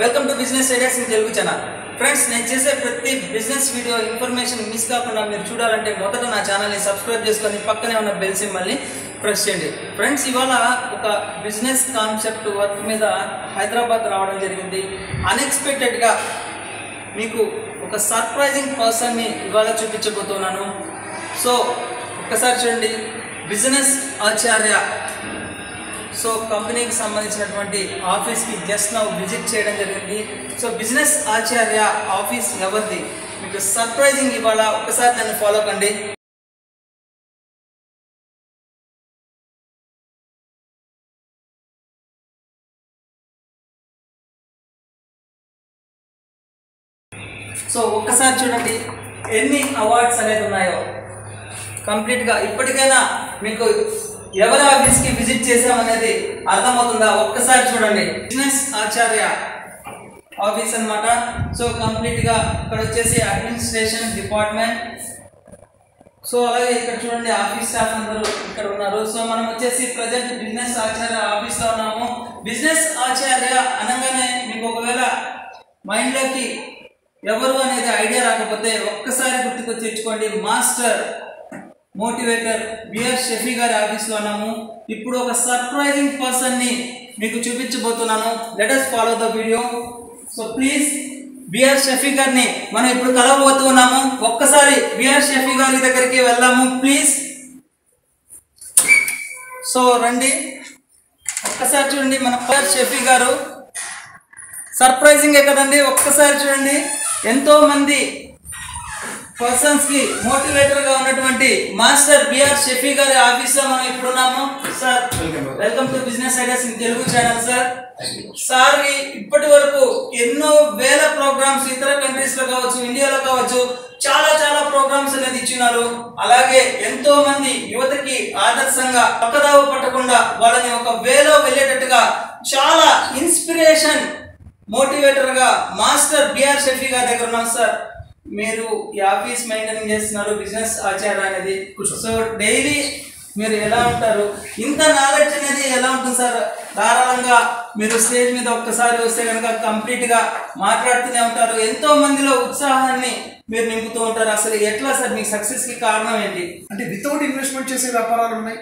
Welcome to business ideas in Telugu channel friends నేను చేసే ప్రతి బిజినెస్ వీడియో ఇన్ఫర్మేషన్ మిస్ కాకుండా మీరు చూడాలంటే మొదట నా ఛానల్ని సబ్స్క్రైబ్ చేసుకొని పక్కనే ఉన్న బెల్ సింబల్ని ప్రెస్ చేయండి. ఫ్రెండ్స్ ఇవాళ ఒక బిజినెస్ కాన్సెప్ట్ వర్క్ మీద హైదరాబాద్ రావడం జరిగింది. అన్ఎక్స్పెక్టెడ్గా మీకు ఒక సర్ప్రైజింగ్ పర్సన్ని ఇవాళ చూపించబోతున్నాను. సో ఒక్కసారి చూడండి. బిజినెస్ ఆచార్య సో కంపెనీకి సంబంధించినటువంటి ఆఫీస్కి జస్ట్ నా విజిట్ చేయడం జరిగింది. సో బిజినెస్ ఆచార్య ఆఫీస్ ఎవరిది? మీకు సర్ప్రైజింగ్ ఇవాళ ఒకసారి నన్ను ఫాలో కండి. సో ఒక్కసారి చూడండి ఎన్ని అవార్డ్స్ అనేది ఉన్నాయో. కంప్లీట్గా ఇప్పటికైనా మీకు ఎవరి ఆఫీస్కి విజిట్ చేసామనేది అర్థమవుతుందా? ఒక్కసారి చూడండి. బిజినెస్ ఆచార్య ఆఫీస్ అన్నమాట. సో కంప్లీట్గా ఇక్కడ వచ్చేసి అడ్మినిస్ట్రేషన్ డిపార్ట్మెంట్ సో అలాగే ఇక్కడ చూడండి ఆఫీస్ స్టాఫ్ అందరూ ఇక్కడ ఉన్నారు. సో మనం వచ్చేసి ప్రజెంట్ బిజినెస్ ఆచార్య ఆఫీస్లో ఉన్నాము. బిజినెస్ ఆచార్య అనగానే మీకు ఒకవేళ మైండ్లోకి ఎవరు అనేది ఐడియా రాకపోతే ఒక్కసారి గుర్తుకు తెచ్చుకోండి. మాస్టర్ మోటివేటర్ బిఆర్ షఫీ గారి ఆఫీస్లో ఉన్నాము. ఇప్పుడు ఒక సర్ప్రైజింగ్ పర్సన్ని మీకు చూపించబోతున్నాను. Latest follow the video so please BR Shafi గారిని మనం ఇప్పుడు కలవబోతున్నాము ఒక్కసారి బిఆర్ షఫీ గారి దగ్గరికి వెళ్దాము ప్లీజ్ సో రండి. ఒక్కసారి చూడండి మన బిఆర్ షఫీ గారు. సర్ప్రైజింగే కదండి? ఒక్కసారి చూడండి. ఎంతోమంది పర్సన్స్కి మోటివేటర్గా ఉన్నటువంటి మాస్టర్ బిఆర్ షఫీ గారి ఆఫీస్లో మనం ఇప్పుడు ఉన్నాము sir welcome. To business ideas in Telugu channel sir. Sir ఇప్పటి వరకు ఎన్నో వేల ప్రోగ్రామ్స్ ఇతర కంట్రీస్లో కావచ్చు ఇండియాలో కావచ్చు చాలా చాలా ప్రోగ్రామ్స్ అనేది ఇచ్చినారు. అలాగే ఎంతో మంది యువతకి ఆదర్శంగా పక్కదావ పట్టకుండా వాళ్ళని ఒక వేలో వెళ్ళేటట్టుగా చాలా ఇన్స్పిరేషన్ మోటివేటర్గా మాస్టర్ బిఆర్ షఫీ గారి దగ్గర ఉన్నాం సార్. మీరు ఈ ఆఫీస్ మెయింటైన్ చేస్తున్నారు బిజినెస్ ఆచార అనేది. సో డైలీ మీరు ఎలా ఉంటారు? ఇంత నాలెడ్జ్ అనేది ఎలా ఉంటుంది సార్? ధారాళంగా మీరు స్టేజ్ మీద ఒక్కసారి వస్తే కనుక కంప్లీట్గా మాట్లాడుతూనే ఉంటారు. ఎంతో మందిలో ఉత్సాహాన్ని మీరు నింపుతూ ఉంటారు. అసలు ఎట్లా సార్ మీ సక్సెస్కి కారణం ఏంటి? అంటే వితౌట్ ఇన్వెస్ట్మెంట్ చేసే వ్యాపారాలు ఉన్నాయి.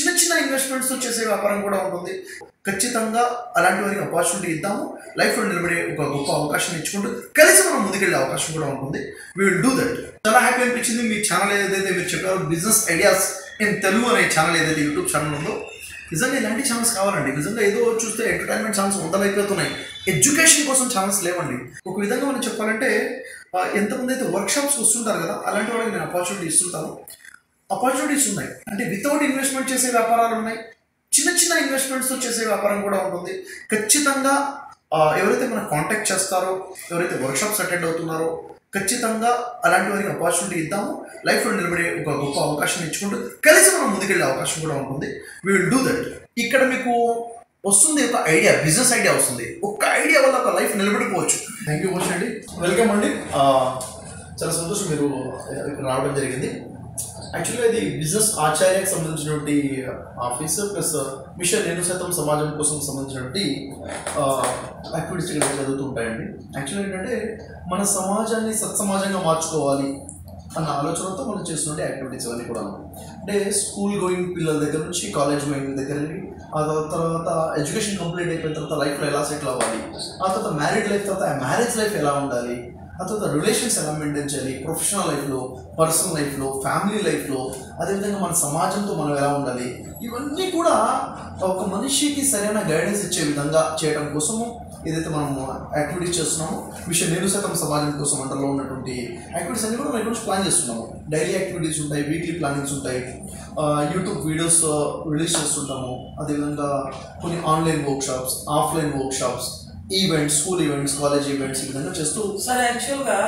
చిన్న చిన్న ఇన్వెస్ట్మెంట్స్ చేసే వ్యాపారం కూడా ఉంటుంది. ఖచ్చితంగా అలాంటి వారికి ఆపర్చునిటీ ఇద్దాము. లైఫ్లో నిలబడే ఒక గొప్ప అవకాశం ఇచ్చుకుంటూ కలిసి మనం ముందుకెళ్ళే అవకాశం కూడా ఉంటుంది. వీ విల్ డూ దట్ చాలా హ్యాపీ అనిపించింది. మీ ఛానల్ ఏదైతే మీరు చెప్పారో బిజినెస్ ఐడియాస్ ఇన్ తెలుగు అనే ఛానల్ ఏదైతే యూట్యూబ్ ఛానల్ ఉందో నిజంగా ఇలాంటి ఛానల్స్ కావాలండి. నిజంగా ఏదో చూస్తే ఎంటర్టైన్మెంట్ ఛానల్స్ వందలైపోతున్నాయి. ఎడ్యుకేషన్ కోసం ఛానల్స్ లేవండి. ఒక విధంగా మనం చెప్పాలంటే ఎంతమంది అయితే వర్క్షాప్స్ వస్తుంటారు కదా అలాంటి వాళ్ళకి నేను ఆపర్చునిటీ ఇస్తుంటాను. ఆపర్చునిటీస్ ఉన్నాయి. అంటే వితౌట్ ఇన్వెస్ట్మెంట్ చేసే వ్యాపారాలు ఉన్నాయి. చిన్న చిన్న ఇన్వెస్ట్మెంట్స్తో చేసే వ్యాపారం కూడా ఉంటుంది. ఖచ్చితంగా ఎవరైతే మనం కాంటాక్ట్ చేస్తారో ఎవరైతే వర్క్షాప్స్ అటెండ్ అవుతున్నారో ఖచ్చితంగా అలాంటి వారికి ఆపర్చునిటీ ఇద్దాము. లైఫ్లో నిలబడే ఒక గొప్ప అవకాశం ఇచ్చుకుంటూ కలిసి మనం ముందుకెళ్ళే అవకాశం కూడా ఉంటుంది. వీ విల్ డూ దట్ ఇక్కడ మీకు వస్తుంది ఒక ఐడియా బిజినెస్ ఐడియా వస్తుంది. ఒక్క ఐడియా వల్ల ఒక లైఫ్ నిలబడిపోవచ్చు. థ్యాంక్ యూ మచ్ అండి. వెల్కమ్ అండి చాలా సంతోషం మీరు రావడం జరిగింది. యాక్చువల్గా ఇది బిజినెస్ ఆచార్యకు సంబంధించినటువంటి ఆఫీస్ ప్లస్ మిషన్ నేను శాతం సమాజం కోసం సంబంధించినటువంటి యాక్టివిటీస్ ఇక్కడ జరుగుతుంటాయండి యాక్చువల్గా ఏంటంటే మన సమాజాన్ని సత్సమాజంగా మార్చుకోవాలి అన్న ఆలోచనతో మనం చేస్తున్న యాక్టివిటీస్ ఇవన్నీ కూడా అంటే స్కూల్ గోయింగ్ పిల్లల దగ్గర నుంచి కాలేజ్ గోయింగ్ దగ్గర నుండి ఆ తర్వాత ఎడ్యుకేషన్ కంప్లీట్ అయిపోయిన తర్వాత లైఫ్లో ఎలా సెటిల్ అవ్వాలి? ఆ తర్వాత మ్యారీడ్ లైఫ్ తర్వాత మ్యారేజ్ లైఫ్ ఎలా ఉండాలి? ఆ తర్వాత రిలేషన్స్ ఎలా మెయింటైన్ చేయాలి? ప్రొఫెషనల్ లైఫ్లో పర్సనల్ లైఫ్లో ఫ్యామిలీ లైఫ్లో అదేవిధంగా మన సమాజంతో మనం ఎలా ఉండాలి? ఇవన్నీ కూడా ఒక మనిషికి సరైన గైడెన్స్ ఇచ్చే విధంగా చేయడం కోసము ఏదైతే మనం యాక్టివిటీస్ చేస్తున్నామో విషయం నేను శాతం సమాజం కోసం అంటలో ఉన్నటువంటి యాక్టివిటీస్ అన్ని కూడా మనం ఇక్కడ ప్లాన్ చేస్తున్నాము. డైలీ యాక్టివిటీస్ ఉంటాయి వీక్లీ ప్లానింగ్స్ ఉంటాయి. యూట్యూబ్ వీడియోస్ రిలీజ్ చేస్తుంటాము. అదేవిధంగా కొన్ని online workshops offline workshops events school events college events ఈ విధంగా చేస్తూ సార్ యాక్చువల్గా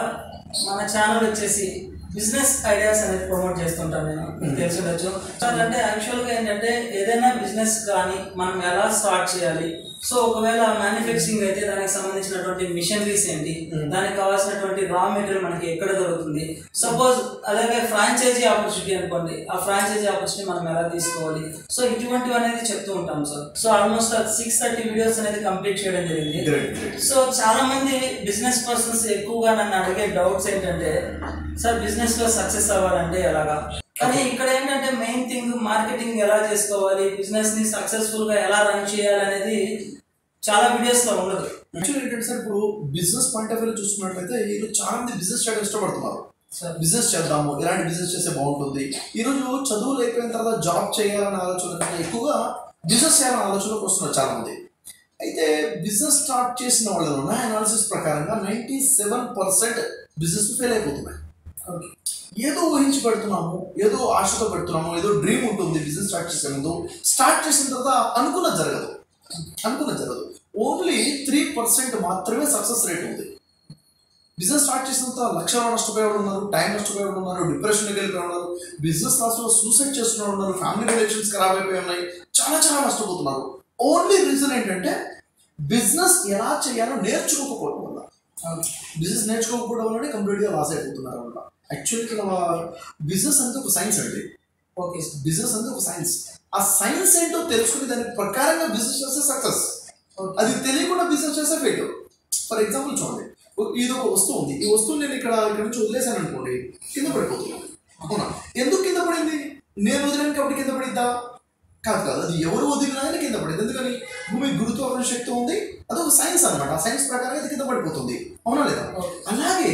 మన ఛానల్ వచ్చేసి బిజినెస్ ఐడియాస్ అనేది ప్రమోట్ చేస్తుంటాను నేను. మీకు తెలిసి ఉండొచ్చు. సార్ అంటే యాక్చువల్గా ఏంటంటే ఏదైనా బిజినెస్ కానీ మనం ఎలా స్టార్ట్ చేయాలి? సో ఒకవేళ మ్యానుఫ్యాక్చరింగ్ అయితే దానికి సంబంధించినటువంటి మిషనరీస్ ఏంటి? దానికి కావాల్సినటువంటి రా మెటీరియల్ మనకి ఎక్కడ దొరుకుతుంది? సపోజ్ అలాగే ఫ్రాంచైజీ ఆపర్చునిటీ అనుకోండి. ఆ ఫ్రాంచైజీ ఆపర్చునిటీ మనం ఎలా తీసుకోవాలి? సో ఇటువంటివి అనేది చెప్తూ ఉంటాం sir so almost six thirty videos అనేది కంప్లీట్ చేయడం జరిగింది. సో చాలా మంది బిజినెస్ పర్సన్స్ ఎక్కువగా నన్ను అడిగే డౌట్స్ ఏంటంటే సార్ బిజినెస్లో సక్సెస్ అవ్వాలంటే ఎలాగా? కానీ ఇక్కడ ఏంటంటే మెయిన్ థింగ్ మార్కెటింగ్ ఎలా చేసుకోవాలి బిజినెస్ని సక్సెస్ఫుల్గా ఎలా రన్ చేయాలి అనేది చాలా వీడియోస్లో ఉండదు. యాక్చువల్లీ ఏంటంటే సార్ ఇప్పుడు బిజినెస్ పాయింట్ ఆఫ్ వ్యూ చూసుకున్నట్లయితే ఈరోజు చాలా మంది బిజినెస్ చేయడం ఇష్టపడుతున్నారు. సార్ బిజినెస్ చేద్దాము ఎలాంటి బిజినెస్ చేస్తే బాగుంటుంది. ఈరోజు చదువు లేకపోయిన తర్వాత జాబ్ చేయాలనే ఆలోచన ఎక్కువగా బిజినెస్ చేయాలనే ఆలోచనకు వస్తున్నారు చాలా మంది అయితే బిజినెస్ స్టార్ట్ చేసిన వాళ్ళలో అనాలిసిస్ ప్రకారంగా ninety seven percent business fail అయిపోతున్నాయి. ఓకే ఏదో ఊహించి పెడుతున్నాము ఏదో ఆశతో పెడుతున్నాము ఏదో డ్రీమ్ ఉంటుంది బిజినెస్ స్టార్ట్ చేసే ముందు. స్టార్ట్ చేసిన తర్వాత అనుకున్న జరగదు. అనుకున్న జరగదు. ఓన్లీ త్రీ పర్సెంట్ మాత్రమే సక్సెస్ రేట్ ఉంది. బిజినెస్ స్టార్ట్ చేసిన తర్వాత లక్షలు నష్టపోయే ఉన్నారు టైం నష్టపోయే ఉన్నారు డిప్రెషన్కి వెళ్ళిపోయి ఉన్నారు బిజినెస్ లాస్ట్లో సూసైడ్ చేస్తున్న ఉన్నారు ఫ్యామిలీ రిలేషన్స్ ఖరాబ్ అయిపోయి ఉన్నాయి చాలా చాలా నష్టపోతున్నారు. ఓన్లీ రీజన్ ఏంటంటే బిజినెస్ ఎలా చేయాలో నేర్చుకోకపోవడం. బిజినెస్ నేర్చుకోకపోవడం వల్లనే కంప్లీట్గా లాస్ అయిపోతున్నారు అనమాట. యాక్చువల్లీ ఇక్కడ బిజినెస్ అంటే ఒక సైన్స్ అండి. ఓకే బిజినెస్ అంటే ఒక సైన్స్ ఆ సైన్స్ ఏంటో తెలుసుకుని దాని ప్రకారంగా బిజినెస్ చేస్తే సక్సెస్ అది తెలియకుండా బిజినెస్ చేస్తే ఫెయిల్ ఫర్ ఎగ్జాంపుల్ చూడండి. ఇది ఒక వస్తువు ఉంది. ఈ వస్తువు నేను ఇక్కడ ఇక్కడ నుంచి వదిలేసాను అనుకోండి కింద పడిపోతుంది. అవునా? ఎందుకు కింద పడింది? నేను వదిలేను కాబట్టి కింద పడిద్దా? కాదు కాదు అది ఎవరు వదిలినా కానీ కింద పడింది. ఎందుకని? భూమి గురుత్వాకర్షణ శక్తి ఉంది అది ఒక సైన్స్ అనమాట ఆ సైన్స్ ప్రకారం అది కింద పడిపోతుంది. అవునా లేదా? అలాగే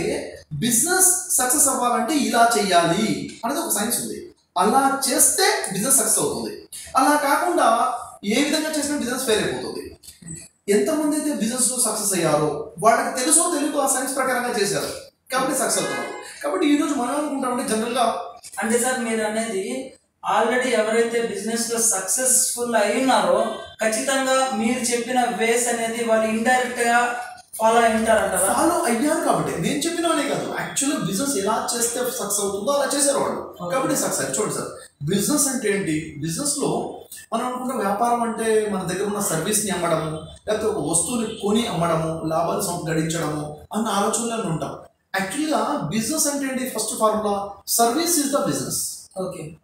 బిజినెస్ సక్సెస్ అవ్వాలంటే ఇలా చెయ్యాలి అనేది ఒక సైన్స్ ఉంది. అలా చేస్తే బిజినెస్ సక్సెస్ అవుతుంది. అలా కాకుండా ఏ విధంగా చేసినా బిజినెస్ ఫెయిల్ అయిపోతుంది. ఎంతమంది అయితే బిజినెస్లో సక్సెస్ అయ్యారో వాళ్ళకి తెలుసో తెలియదు ఆ సైన్స్ ప్రకారంగా చేశారు. కాబట్టి సక్సెస్ అవుతున్నారు. కాబట్టి ఈ రోజు మనం అనుకుంటామంటే జనరల్గా అంటే సార్ మీరు అనేది ఆల్రెడీ ఎవరైతే బిజినెస్లో సక్సెస్ఫుల్ అయి ఉన్నారో ఖచ్చితంగా మీరు చెప్పిన వేస్ అనేది వాళ్ళు ఇండైరెక్ట్గా ఫాలో అయి ఉంటారంటారా? ఫాలో అయ్యారు కాబట్టి నేను చెప్పినవనే కాదు. యాక్చువల్లీ బిజినెస్ ఎలా చేస్తే సక్సెస్ అవుతుందో అలా చేశారు వాళ్ళు. కాబట్టి సక్సెస్ చూడండి సార్ బిజినెస్ అంటే ఏంటి? బిజినెస్లో మనం అనుకున్న వ్యాపారం అంటే మన దగ్గర ఉన్న సర్వీస్ని అమ్మడము లేకపోతే ఒక వస్తువుని కొని అమ్మడము లాభాలు గడించడము అన్న ఆలోచనలో ఉంటాం. యాక్చువల్గా బిజినెస్ అంటే ఏంటి? First formula service is the business okay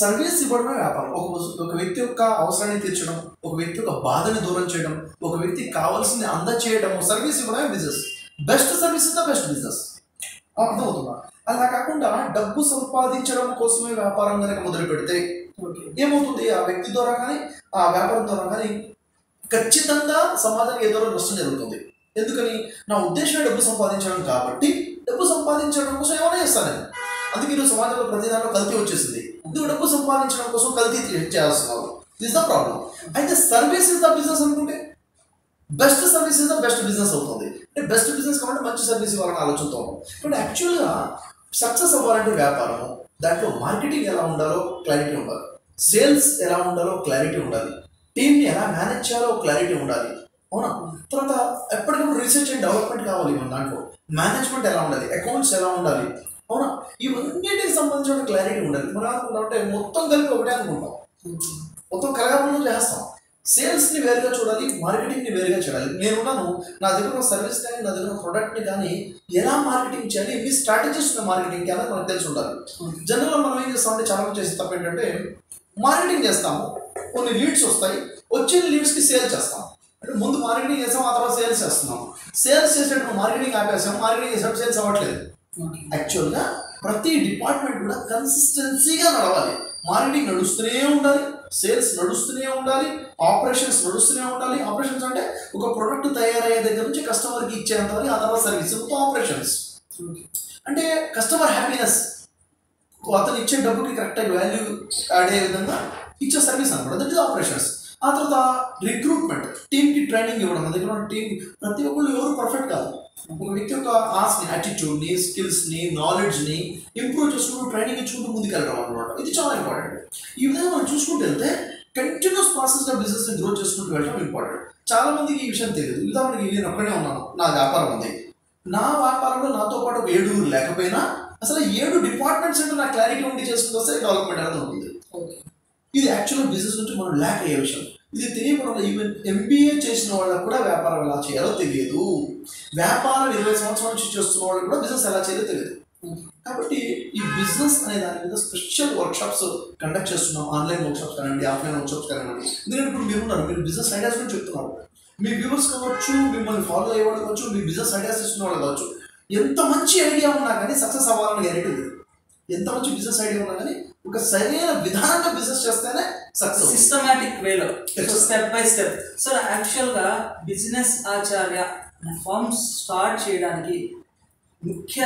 service ఇవ్వడమే వ్యాపారం. ఒక ఒక వ్యక్తి యొక్క అవసరాన్ని తీర్చడం ఒక వ్యక్తి యొక్క బాధని దూరం చేయడం ఒక వ్యక్తికి కావాల్సింది అందచేయడం సర్వీస్ ఇవ్వడమే business best service is the best business అర్థమవుతుందా? అలా కాకుండా డబ్బు సంపాదించడం కోసమే వ్యాపారం కనుక మొదలు పెడితే ఏమవుతుంది? ఆ వ్యక్తి ద్వారా కానీ ఆ వ్యాపారం ద్వారా కానీ ఖచ్చితంగా సమాజానికి ఏదో నష్టం జరుగుతుంది. ఎందుకని? నా ఉద్దేశం డబ్బు సంపాదించడం కాబట్టి డబ్బు సంపాదించడం కోసం ఏమైనా చేస్తాను నేను అందుకే ఈరోజు సమాజంలో ప్రతి దాంట్లో కల్తీ వచ్చేసింది. ఎందుకు డబ్బు సంపాదించడం కోసం కల్తీ చేస్తున్నారు ఇస్ ద ప్రాబ్లం అయితే సర్వీస్ ఇస్ ద బిజినెస్ అనుకుంటే best service is the best business అవుతుంది. అంటే బెస్ట్ బిజినెస్ కాబట్టి మంచి సర్వీస్ ఇవ్వాలని ఆలోచనతో కానీ యాక్చువల్గా సక్సెస్ అవ్వాలంటే వ్యాపారము దాంట్లో మార్కెటింగ్ ఎలా ఉండాలో క్లారిటీ ఉండాలి. సేల్స్ ఎలా ఉండాలో క్లారిటీ ఉండాలి. టీమ్ని ఎలా మేనేజ్ చేయాలో క్లారిటీ ఉండాలి. అవునా? తర్వాత ఎప్పటికప్పుడు రీసెర్చ్ అండ్ డెవలప్మెంట్ కావాలి మన దాంట్లో. మేనేజ్మెంట్ ఎలా ఉండాలి? అకౌంట్స్ ఎలా ఉండాలి? అవునా? ఇవన్నిటికి సంబంధించిన క్లారిటీ ఉండాలి మనం అనుకుంటామంటే మొత్తం కలిపి ఒకటే అనుకుంటాం. మొత్తం కలగాలను చేస్తాం. సేల్స్ని వేరుగా చూడాలి మార్కెటింగ్ని వేరుగా చూడాలి నేనున్నాను నా దగ్గర సర్వీస్ కానీ నా దగ్గర ప్రొడక్ట్ని కానీ ఎలా మార్కెటింగ్ చేయాలి ఇవి స్ట్రాటజీస్ ఉన్న మార్కెటింగ్ అనేది మనకు తెలిసి ఉండాలి. జనరల్గా మనం ఏం చేస్తామంటే చాలా మంది చేసే తప్ప ఏంటంటే మార్కెటింగ్ చేస్తాము కొన్ని లీడ్స్ వస్తాయి వచ్చిన లీడ్స్కి సేల్ చేస్తాం. అంటే ముందు మార్కెటింగ్ చేస్తాం ఆ తర్వాత సేల్స్ చేస్తున్నాం. సేల్స్ చేసేటప్పుడు మార్కెటింగ్ ఆపేసాం మార్కెటింగ్ చేసేటప్పుడు సేల్స్ అవ్వట్లేదు. యాక్చువల్గా ప్రతి డిపార్ట్మెంట్ కూడా కన్సిస్టెన్సీగా నడవాలి. మార్కెటింగ్ నడుస్తూనే ఉండాలి సేల్స్ నడుస్తూనే ఉండాలి ఆపరేషన్స్ నడుస్తూనే ఉండాలి. ఆపరేషన్స్ అంటే ఒక ప్రొడక్ట్ తయారయ్యే దగ్గర నుంచి కస్టమర్కి ఇచ్చేంత వరకు ఆ తర్వాత సర్వీస్ మొత్తం ఆపరేషన్స్ అంటే కస్టమర్ హ్యాపీనెస్ అతను ఇచ్చే డబ్బుకి కరెక్ట్ వాల్యూ ఆడే విధంగా ఇచ్చే సర్వీస్ అనమాట. దట్ ఇస్ ఆపరేషన్స్ ఆ తర్వాత రిక్రూట్మెంట్ టీమ్కి ట్రైనింగ్ ఇవ్వడం. దగ్గర ఉన్న టీం ప్రతి ఒక్కళ్ళు ఎవరు పర్ఫెక్ట్ కాదు. వ్యక్తి యొక్క ఆస్ని యాటిట్యూడ్ని స్కిల్స్ని నాలెడ్జ్ని ఇంప్రూవ్ చేసుకుంటూ ట్రైనింగ్ ఇచ్చుకుంటూ ముందుకెళ్ళడం అనమాట ఇది చాలా ఇంపార్టెంట్ ఈ విధంగా మనం చూసుకుంటూ వెళ్తే కంటిన్యూస్ ప్రాసెస్గా బిజినెస్ని గ్రో చేసుకుంటూ వెళ్ళడం ఇంపార్టెంట్ చాలా మందికి ఈ విషయం తెలియదు. ఉదాహరణకి నేను ఒక్కడే ఉన్నాను. నా వ్యాపారం ఉంది. నా వ్యాపారంలో నాతో పాటు ఏడుగురు లేకపోయినా అసలు ఏడు డిపార్ట్మెంట్స్ అంటే నా క్లారిటీ ఉండి చేసుకుంటూ డెవలప్మెంట్ అనేది ఉంటుంది. ఇది యాక్చువల్ బిజినెస్ నుంచి మనం ల్యాక్ అయ్యే విషయం. ఇది తెలియకుండా ఈవెన్ ఎంబీఏ చేసిన వాళ్ళకు కూడా వ్యాపారం ఎలా చేయాలో తెలియదు. వ్యాపారం ఇరవై సంవత్సరాల నుంచి చేస్తున్న వాళ్ళకి కూడా బిజినెస్ ఎలా చేయాలో తెలియదు. కాబట్టి ఈ బిజినెస్ అనే దాని మీద స్పెషల్ వర్క్షాప్స్ కండక్ట్ చేస్తున్నాం. ఆన్లైన్ వర్క్షాప్స్ కానివ్వండి ఆఫ్లైన్ వర్క్షాప్స్ కానివ్వండి. ఎందుకంటే ఇప్పుడు మీరు ఉన్నారు మీరు బిజినెస్ ఐడియాస్ గురించి చెప్తున్నారు. మీ వ్యూవర్స్ కావచ్చు మిమ్మల్ని ఫాలో అయ్యేవాళ్ళు కావచ్చు మీ బిజినెస్ ఐడియాస్ ఇస్తున్న వాళ్ళు కావచ్చు ఎంత మంచి ఐడియా ఉన్నా కానీ సక్సెస్ అవ్వాలని గ్యారెంటీ లేదు. ఎంత మంచి బిజినెస్ ఐడియా ఉన్నా కానీ ఒక సరైన విధానంగా బిజినెస్ చేస్తేనే సక్సెస్ సిస్టమేటిక్ వేలో. స్టెప్ బై స్టెప్ సార్ యాక్చువల్గా బిజినెస్ ఆచార్య ఫార్మ్ స్టార్ట్ చేయడానికి ముఖ్య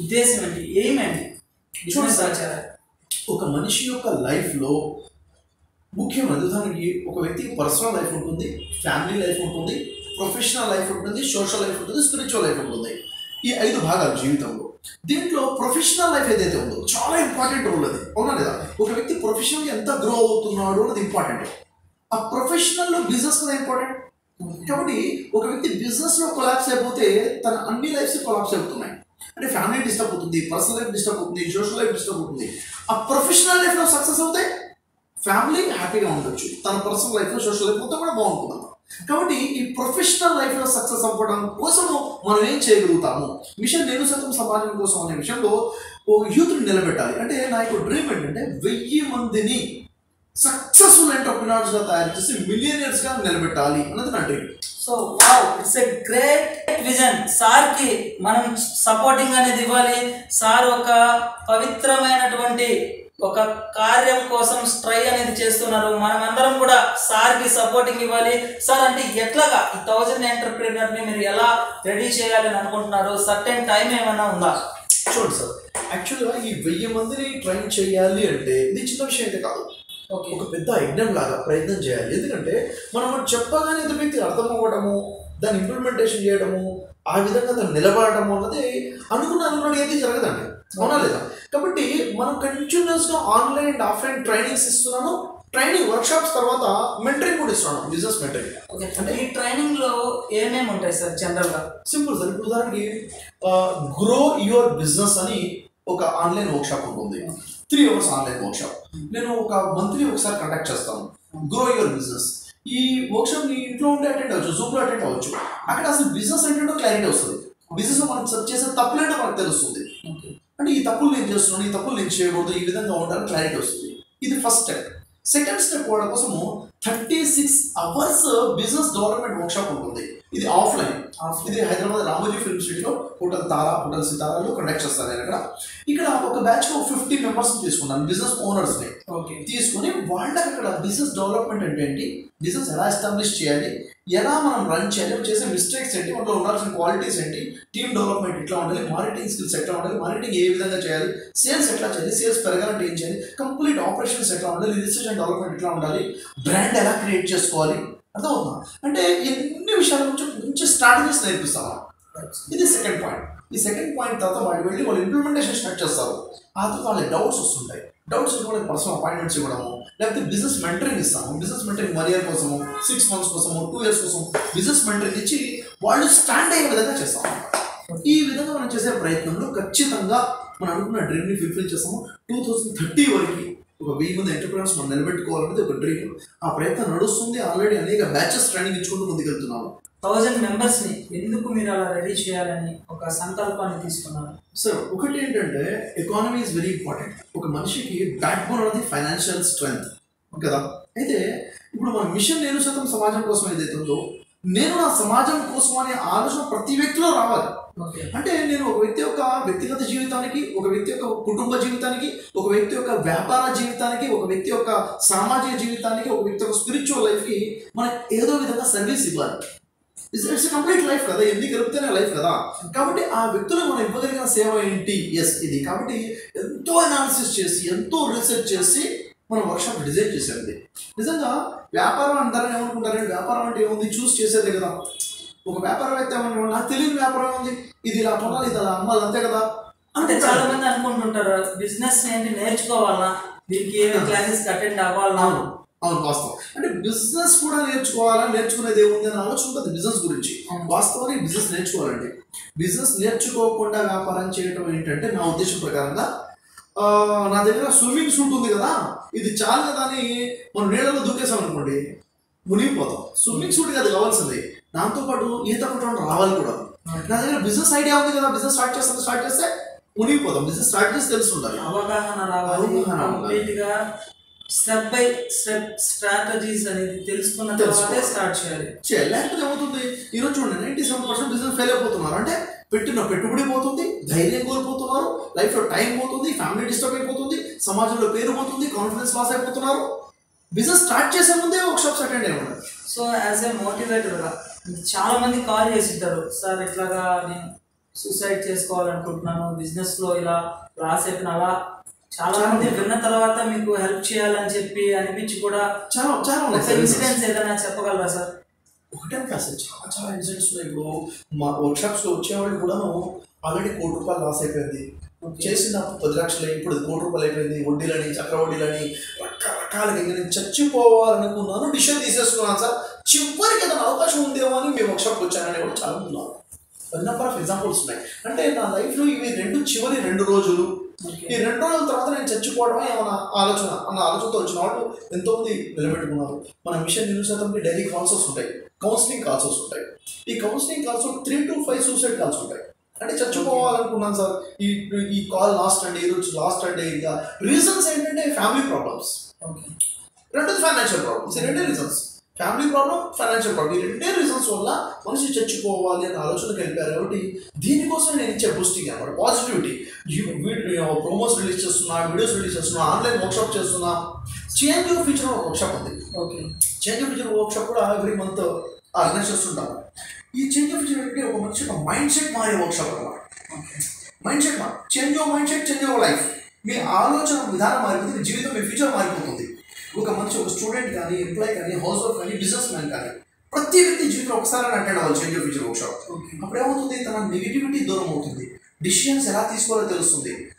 ఉద్దేశం ఏంటి ఏమేంటి బిజినెస్. ఆచార్య ఒక మనిషి యొక్క లైఫ్లో ముఖ్యమైన ఉదాహరణకి ఒక వ్యక్తికి పర్సనల్ లైఫ్ ఉంటుంది ఫ్యామిలీ లైఫ్ ఉంటుంది ప్రొఫెషనల్ లైఫ్ ఉంటుంది సోషల్ లైఫ్ ఉంటుంది స్పిరిచువల్ లైఫ్ ఉంటుంది ఈ ఐదు భాగాలు జీవితంలో. దీంట్లో ప్రొఫెషనల్ లైఫ్ ఏదైతే ఉందో చాలా ఇంపార్టెంట్ రోల్ అది. అవునా లేదా? ఒక వ్యక్తి ప్రొఫెషనల్ ఎంత గ్రో అవుతున్నాడు అది ఇంపార్టెంట్ ఆ ప్రొఫెషనల్లో బిజినెస్ కూడా ఇంపార్టెంట్ కాబట్టి ఒక వ్యక్తి బిజినెస్లో కొలాప్స్ అయిపోతే తన అన్ని లైఫ్స్ కొలాప్స్ అయిపోతున్నాయి. అంటే ఫ్యామిలీ డిస్టర్బ్ అవుతుంది పర్సనల్ లైఫ్ డిస్టర్బ్ అవుతుంది సోషల్ లైఫ్ డిస్టర్బ్ అవుతుంది. ఆ ప్రొఫెషనల్ లైఫ్లో సక్సెస్ అవుతే ఫ్యామిలీ హ్యాపీగా ఉండొచ్చు. తన పర్సనల్ లైఫ్లో సోషల్ లైఫ్ మొత్తం కూడా బాగుంటుంది. కాబట్టి ఈ ప్రొఫెషనల్ లైఫ్లో సక్సెస్ అవ్వడం కోసము మనం ఏం చేయగలుగుతాము? మిషన్ నేను సతం సమాజం కోసం అనే విషయంలో ఒక యూత్ని నిలబెట్టాలి. అంటే నా యొక్క డ్రీమ్ ఏంటంటే వెయ్యి మందిని సక్సెస్ఫుల్ ఎంటర్ప్రినర్స్గా తయారు చేసి మిలియనర్స్గా నిలబెట్టాలి అన్నది నా dream so wow it's a great vision సార్కి మనం సపోర్టింగ్ అనేది ఇవ్వాలి. సార్ ఒక పవిత్రమైనటువంటి ఒక కార్యం కోసం స్ట్రై అనేది చేస్తున్నారు. మనం అందరం కూడా సార్కి సపోర్టింగ్ ఇవ్వాలి. సార్ అంటే ఎట్లాగా ఈ థౌజండ్ ఎంటర్ప్రీనర్ని మీరు ఎలా రెడీ చేయాలని అనుకుంటున్నారు? సర్టెన్ టైం ఏమైనా ఉందా? చూడండి సార్ యాక్చువల్గా ఈ వెయ్యి మందిని ట్రైన్ చేయాలి అంటే ఇది చిన్న విషయం అయితే కాదు. ఓకే. ఒక పెద్ద యజ్ఞం లాగా ప్రయత్నం చేయాలి. ఎందుకంటే మనం చెప్పగానే ఎదుటి వ్యక్తి అర్థం అవ్వడము దాన్ని ఇంప్లిమెంటేషన్ చేయడము ఆ విధంగా దాన్ని నిలబడము అన్నది అనుకున్న అనుకున్న ఏది జరగదండి. అవునా లేదా? కాబట్టి మనం కంటిన్యూస్గా ఆన్లైన్ అండ్ ఆఫ్లైన్ ట్రైనింగ్స్ ఇస్తున్నాను. ట్రైనింగ్ వర్క్ షాప్స్ తర్వాత మెంటరింగ్ కూడా ఇస్తున్నాను బిజినెస్ మెంటరింగ్ ఓకే అంటే ఈ ట్రైనింగ్లో ఏమేమి ఉంటాయి సార్ జనరల్గా? సింపుల్ సార్ ఇప్పుడు ఉదాహరణకి గ్రో యువర్ బిజినెస్ అని ఒక ఆన్లైన్ వర్క్ షాప్ ఉంటుంది three hours online workshop నేను ఒక మంత్లీ ఒకసారి కండక్ట్ చేస్తాను. గ్రో యువర్ బిజినెస్ ఈ వర్క్ షాప్ నీ ఇంట్లో ఉండి అటెండ్ అవ్వచ్చు జూమ్లో అటెండ్ అవ్వచ్చు. అక్కడ అసలు బిజినెస్ ఏంటంటే క్లారిటీ వస్తుంది. బిజినెస్ మనం సెర్చ్ చేసే తప్పులేంటో మనకు తెలుస్తుంది. అంటే ఈ తప్పులు నేను చేస్తున్నాను ఈ తప్పులు నేను చేయకూడదు ఈ విధంగా ఉండాలని క్లారిటీ వస్తుంది ఇది ఫస్ట్ స్టెప్ సెకండ్ స్టెప్ వాళ్ళ కోసము thirty six hours business development workshop ఉంటుంది. ఇది ఆఫ్లైన్ ఇది హైదరాబాద్ రామోజీ ఫిల్మ్ సిటీలో హోటల్ తారా హోటల్ సితారాలో కండక్ట్ చేస్తాను నేను ఇక్కడ ఇక్కడ ఒక బ్యాచ్లో ఫిఫ్టీ మెంబర్స్ తీసుకున్నాను బిజినెస్ ఓనర్స్ని. ఓకే. తీసుకుని వాళ్ళకి అక్కడ బిజినెస్ డెవలప్మెంట్ అంటే ఏంటి? బిజినెస్ ఎలా ఎస్టాబ్లిష్ చేయాలి? ఎలా మనం రన్ చేయాలి? చేసే మిస్టేక్స్ ఏంటి? మనలో ఉండాల్సిన క్వాలిటీస్ ఏంటి? టీమ్ డెవలప్మెంట్ ఎట్లా ఉండాలి? మార్కెటింగ్ స్కిల్స్ ఎట్లా ఉండాలి? మార్కెటింగ్ ఏ విధంగా చేయాలి? సేల్స్ ఎట్లా చేయాలి? సేల్స్ పెరగాలంటే ఏం చేయాలి? కంప్లీట్ ఆపరేషన్స్ ఎట్లా ఉండాలి? రిజిస్ట్రేషన్ అండ్ డెవలప్మెంట్ ఎట్లా ఉండాలి? బ్రాండ్ ఎలా క్రియేట్ చేసుకోవాలి? అర్థమవుతుందా? అంటే ఎన్ని విషయాల గురించి మంచి స్ట్రాటజీస్ నేర్పిస్తాం ఇది సెకండ్ పాయింట్ ఈ సెకండ్ పాయింట్ తర్వాత వాళ్ళు వెళ్ళి వాళ్ళు ఇంప్లిమెంటేషన్ స్టార్ట్ చేస్తారు. ఆ తర్వాత వాళ్ళకి డౌట్స్ వస్తుంటాయి. డౌట్స్ వాళ్ళకి పర్సనల్ అపాయింట్మెంట్స్ ఇవ్వడము లేకపోతే బిజినెస్ మెంటరింగ్ ఇస్తాము. బిజినెస్ మెంటరింగ్ వన్ ఇయర్ కోసము సిక్స్ మంత్స్ కోసము టూ ఇయర్స్ కోసం బిజినెస్ మెంటరింగ్ ఇచ్చి వాళ్ళు స్టాండ్ అయ్యే విధంగా చేస్తాం. ఈ విధంగా మనం చేసే ప్రయత్నంలో ఖచ్చితంగా మనం అనుకున్న డ్రీమ్ని ఫుల్ఫిల్ చేస్తాము. టూ థౌసండ్ థర్టీ వరకు ఒక వెయ్యి మంది ఎంటర్ప్రినర్స్ మనం నిలబెట్టుకోవాలనేది ఒక డ్రీమ్ ఆ ప్రయత్నం నడుస్తుంది. ఆల్రెడీ అనేక బ్యాచెస్ ట్రైనింగ్ ఇచ్చుకుంటూ ముందుకెళ్తున్నాము. థౌజండ్ మెంబర్స్ని ఎందుకు మీరు అలా రెడీ చేయాలని ఒక సంకల్పాన్ని తీసుకున్నారు? సార్ ఒకటి ఏంటంటే ఎకానమీ ఇస్ వెరీ ఇంపార్టెంట్ ఒక మనిషికి బ్యాక్ బోన్ అనేది ఫైనాన్షియల్ స్ట్రెంగ్త్ కదా? అయితే ఇప్పుడు మన మిషన్ నేను శాతం సమాజం కోసం ఏదైతే ఉందో నేను నా సమాజం కోసం అనే ఆలోచన ప్రతి వ్యక్తిలో రావాలి. అంటే నేను ఒక వ్యక్తి యొక్క వ్యక్తిగత జీవితానికి ఒక వ్యక్తి యొక్క కుటుంబ జీవితానికి ఒక వ్యక్తి యొక్క వ్యాపార జీవితానికి ఒక వ్యక్తి యొక్క సామాజిక జీవితానికి ఒక వ్యక్తి యొక్క స్పిరిచువల్ లైఫ్కి మనం ఏదో విధంగా సర్వీస్ ఇవ్వాలి. ఇట్స్ కంప్లీట్ లైఫ్ కదా ఎన్ని గడిపితేనే లైఫ్ కదా. కాబట్టి ఆ వ్యక్తులకు మనం ఇవ్వగలిగిన సేవ ఏంటి? ఎస్ ఇది. కాబట్టి ఎంతో అనాలిసిస్ చేసి ఎంతో రీసెర్చ్ చేసి మనం వర్క్షాప్ డిజైన్ చేసేది. నిజంగా వ్యాపారం అంటారని ఏమనుకుంటారంటే వ్యాపారం అంటే ఏముంది? చూస్ చేసేదే కదా. ఒక వ్యాపారం అయితే ఏమనుకుంటారు నాకు తెలియని వ్యాపారం ఉంది ఇది ఇలా కొనాలి ఇది అలా అమ్మాలి అంతే కదా? అంటే చాలా మంది అనుకుంటుంటారు బిజినెస్ ఏంటి నేర్చుకోవాలా? దీనికి ఏమి క్లాసెస్ అటెండ్ అవ్వాలా? అవును. వాస్తవం. అంటే బిజినెస్ కూడా నేర్చుకోవాలా? నేర్చుకునేది ఏముంది అని ఆలోచన ఉంటుంది బిజినెస్ గురించి. వాస్తవానికి బిజినెస్ నేర్చుకోవాలండి బిజినెస్ నేర్చుకోకుండా వ్యాపారం చేయడం ఏంటంటే నా ఉద్దేశం ప్రకారంగా నా దగ్గర స్విమ్మింగ్ సూట్ ఉంది కదా? ఇది చాలు కదా అని మనం నీళ్ళలో దూకేసాం అనుకోండి మునిగిపోతాం స్విమ్మింగ్ సూట్ అది కావాల్సింది. దాంతో పాటు ఈత కొట్టడం రావాలి కూడా. నా దగ్గర బిజినెస్ ఐడియా ఉంది కదా బిజినెస్ స్టార్ట్ చేస్తాను స్టార్ట్ చేస్తే మునిగిపోతాం. బిజినెస్ స్టార్ట్ చేసి తెలుసుండాలి. అవగాహన రావాలి. అవగాహన రావాలి. కంప్లీట్గా స్టెప్ బై స్టెప్ స్ట్రాటజీస్ అనేది తెలుసుకున్న తర్వాతే. స్టార్ట్ చేయాలి. చేయాలి. లేకపోతే ఏమవుతుంది? ఈరోజు చూడండి ninety seven percent business fail అయిపోతున్నారు. అంటే పెట్టిన పెట్టుబడి పోతుంది ధైర్యం కోల్పోతున్నారు లైఫ్లో టైం పోతుంది ఫ్యామిలీ డిస్టర్బ్ అయిపోతుంది సమాజంలో పేరు పోతుంది కాన్ఫిడెన్స్ లాస్ అయిపోతున్నారు. బిజినెస్ స్టార్ట్ చేసే ముందే వర్క్ షాప్స్ అటెండ్ అయ్యి ఉన్నారు సో యాజ్ ఏ మోటివేటర్గా చాలా మంది కాల్ చేసింటారు సార్ ఇట్లాగా నేను సూసైడ్ చేసుకోవాలనుకుంటున్నాను బిజినెస్లో ఇలా లాస్ అయిపోయిన అలా చాలా మంది విన్న తర్వాత మీకు హెల్ప్ చేయాలని చెప్పి అనిపించి కూడా చాలా చాలా ఇన్సిడెంట్స్ ఏదైనా చెప్పగలరా సార్? ఒకటే కాదు సార్ చాలా చాలా ఇన్సిడెంట్స్ ఉన్నాయి. ఇప్పుడు మా వర్క్షాప్స్లో వచ్చేవాళ్ళు కూడాను ఆల్రెడీ కోటి రూపాయలు లాస్ అయిపోయింది. చేసిన పది లక్షలు ఇప్పుడు కోటి రూపాయలు అయిపోయింది. వడ్డీలని చక్రవడ్డీలని రకరకాలుగా ఇంకా నేను చచ్చిపోవాలనుకున్నాను. డిసిషన్ తీసేసుకున్నాను సార్. చివరికి ఏదైనా అవకాశం ఉందేమో అని మీ వర్క్షాప్కి వచ్చానని కూడా చాలా మంది ఉన్నారు. నెంబర్ ఆఫ్ ఎగ్జాంపుల్స్ ఉన్నాయి. అంటే నా లైఫ్లో ఇవి రెండు చివరి రెండు రోజులు. ఈ రెండు రోజుల తర్వాత నేను చచ్చిపోవడమే ఏమైనా ఆలోచన అన్న ఆలోచనతో వచ్చిన వాళ్ళు ఎంతోమంది నిలబెట్టుకున్నారు మన మిషన్ న్యూస్ శాతంకి డైలీ కాల్స్ వస్తుంటాయి కౌన్సిలింగ్ కాల్స్ వస్తుంటాయి ఈ counselling calls three to five suicide calls ఉంటాయి. అంటే చచ్చిపోవాలనుకున్నాను సార్. ఈ ఈ కాల్ లాస్ట్ అండి ఈ రోజు లాస్ట్ అండి ఇంకా రీజన్స్ ఏంటంటే ఫ్యామిలీ ప్రాబ్లమ్స్ రెండోది ఫైనాన్షియల్ ప్రాబ్లమ్స్ ఈ రెండే reasons family problem financial problem ఈ రెండే రీజన్స్ వల్ల మనిషి చచ్చిపోవాలి అనే ఆలోచనకి వెళ్ళిపోయారు కాబట్టి దీనికోసం నేను ఇచ్చే బూస్టింగ్ అనమాట పాజిటివిటీ ప్రోమోస్ రిలీజ్ చేస్తున్నా వీడియోస్ రిలీజ్ చేస్తున్నా ఆన్లైన్ వర్క్షాప్ చేస్తున్నా. చేంజ్ యువర్ ఫ్యూచర్ వర్క్షాప్ ఉంది. Okay change of future workshop కూడా ఎవ్రీ మంత్ ఆర్గనైజ్ చేస్తుంటాం. ఈ చేంజ్ ఆఫ్ ఫ్యూచర్ అంటే ఒక మనిషి ఒక మైండ్ సెట్ మారే వర్క్షాప్ అనమాట ఓకే మైండ్ సెట్ మార్ change your mindset change your life మీ ఆలోచన విధానం మారిపోతుంది మీ జీవితం మీ ఫ్యూచర్ మారిపోతుంది. ఒక మనిషి ఒక స్టూడెంట్ కానీ ఎంప్లాయ్ కానీ హౌస్ వైఫ్ కానీ బిజినెస్ మ్యాన్ కానీ ప్రతి వ్యక్తి జీవితం ఒకసారి అటెండ్ అవ్వాలి చేంజ్ ఆఫ్ ఫ్యూచర్ వర్క్షాప్ అప్పుడు ఏమవుతుంది? తన నెగిటివిటీ దూరం అవుతుంది. డిసిషన్స్ ఎలా తీసుకోవాలో తెలుస్తుంది.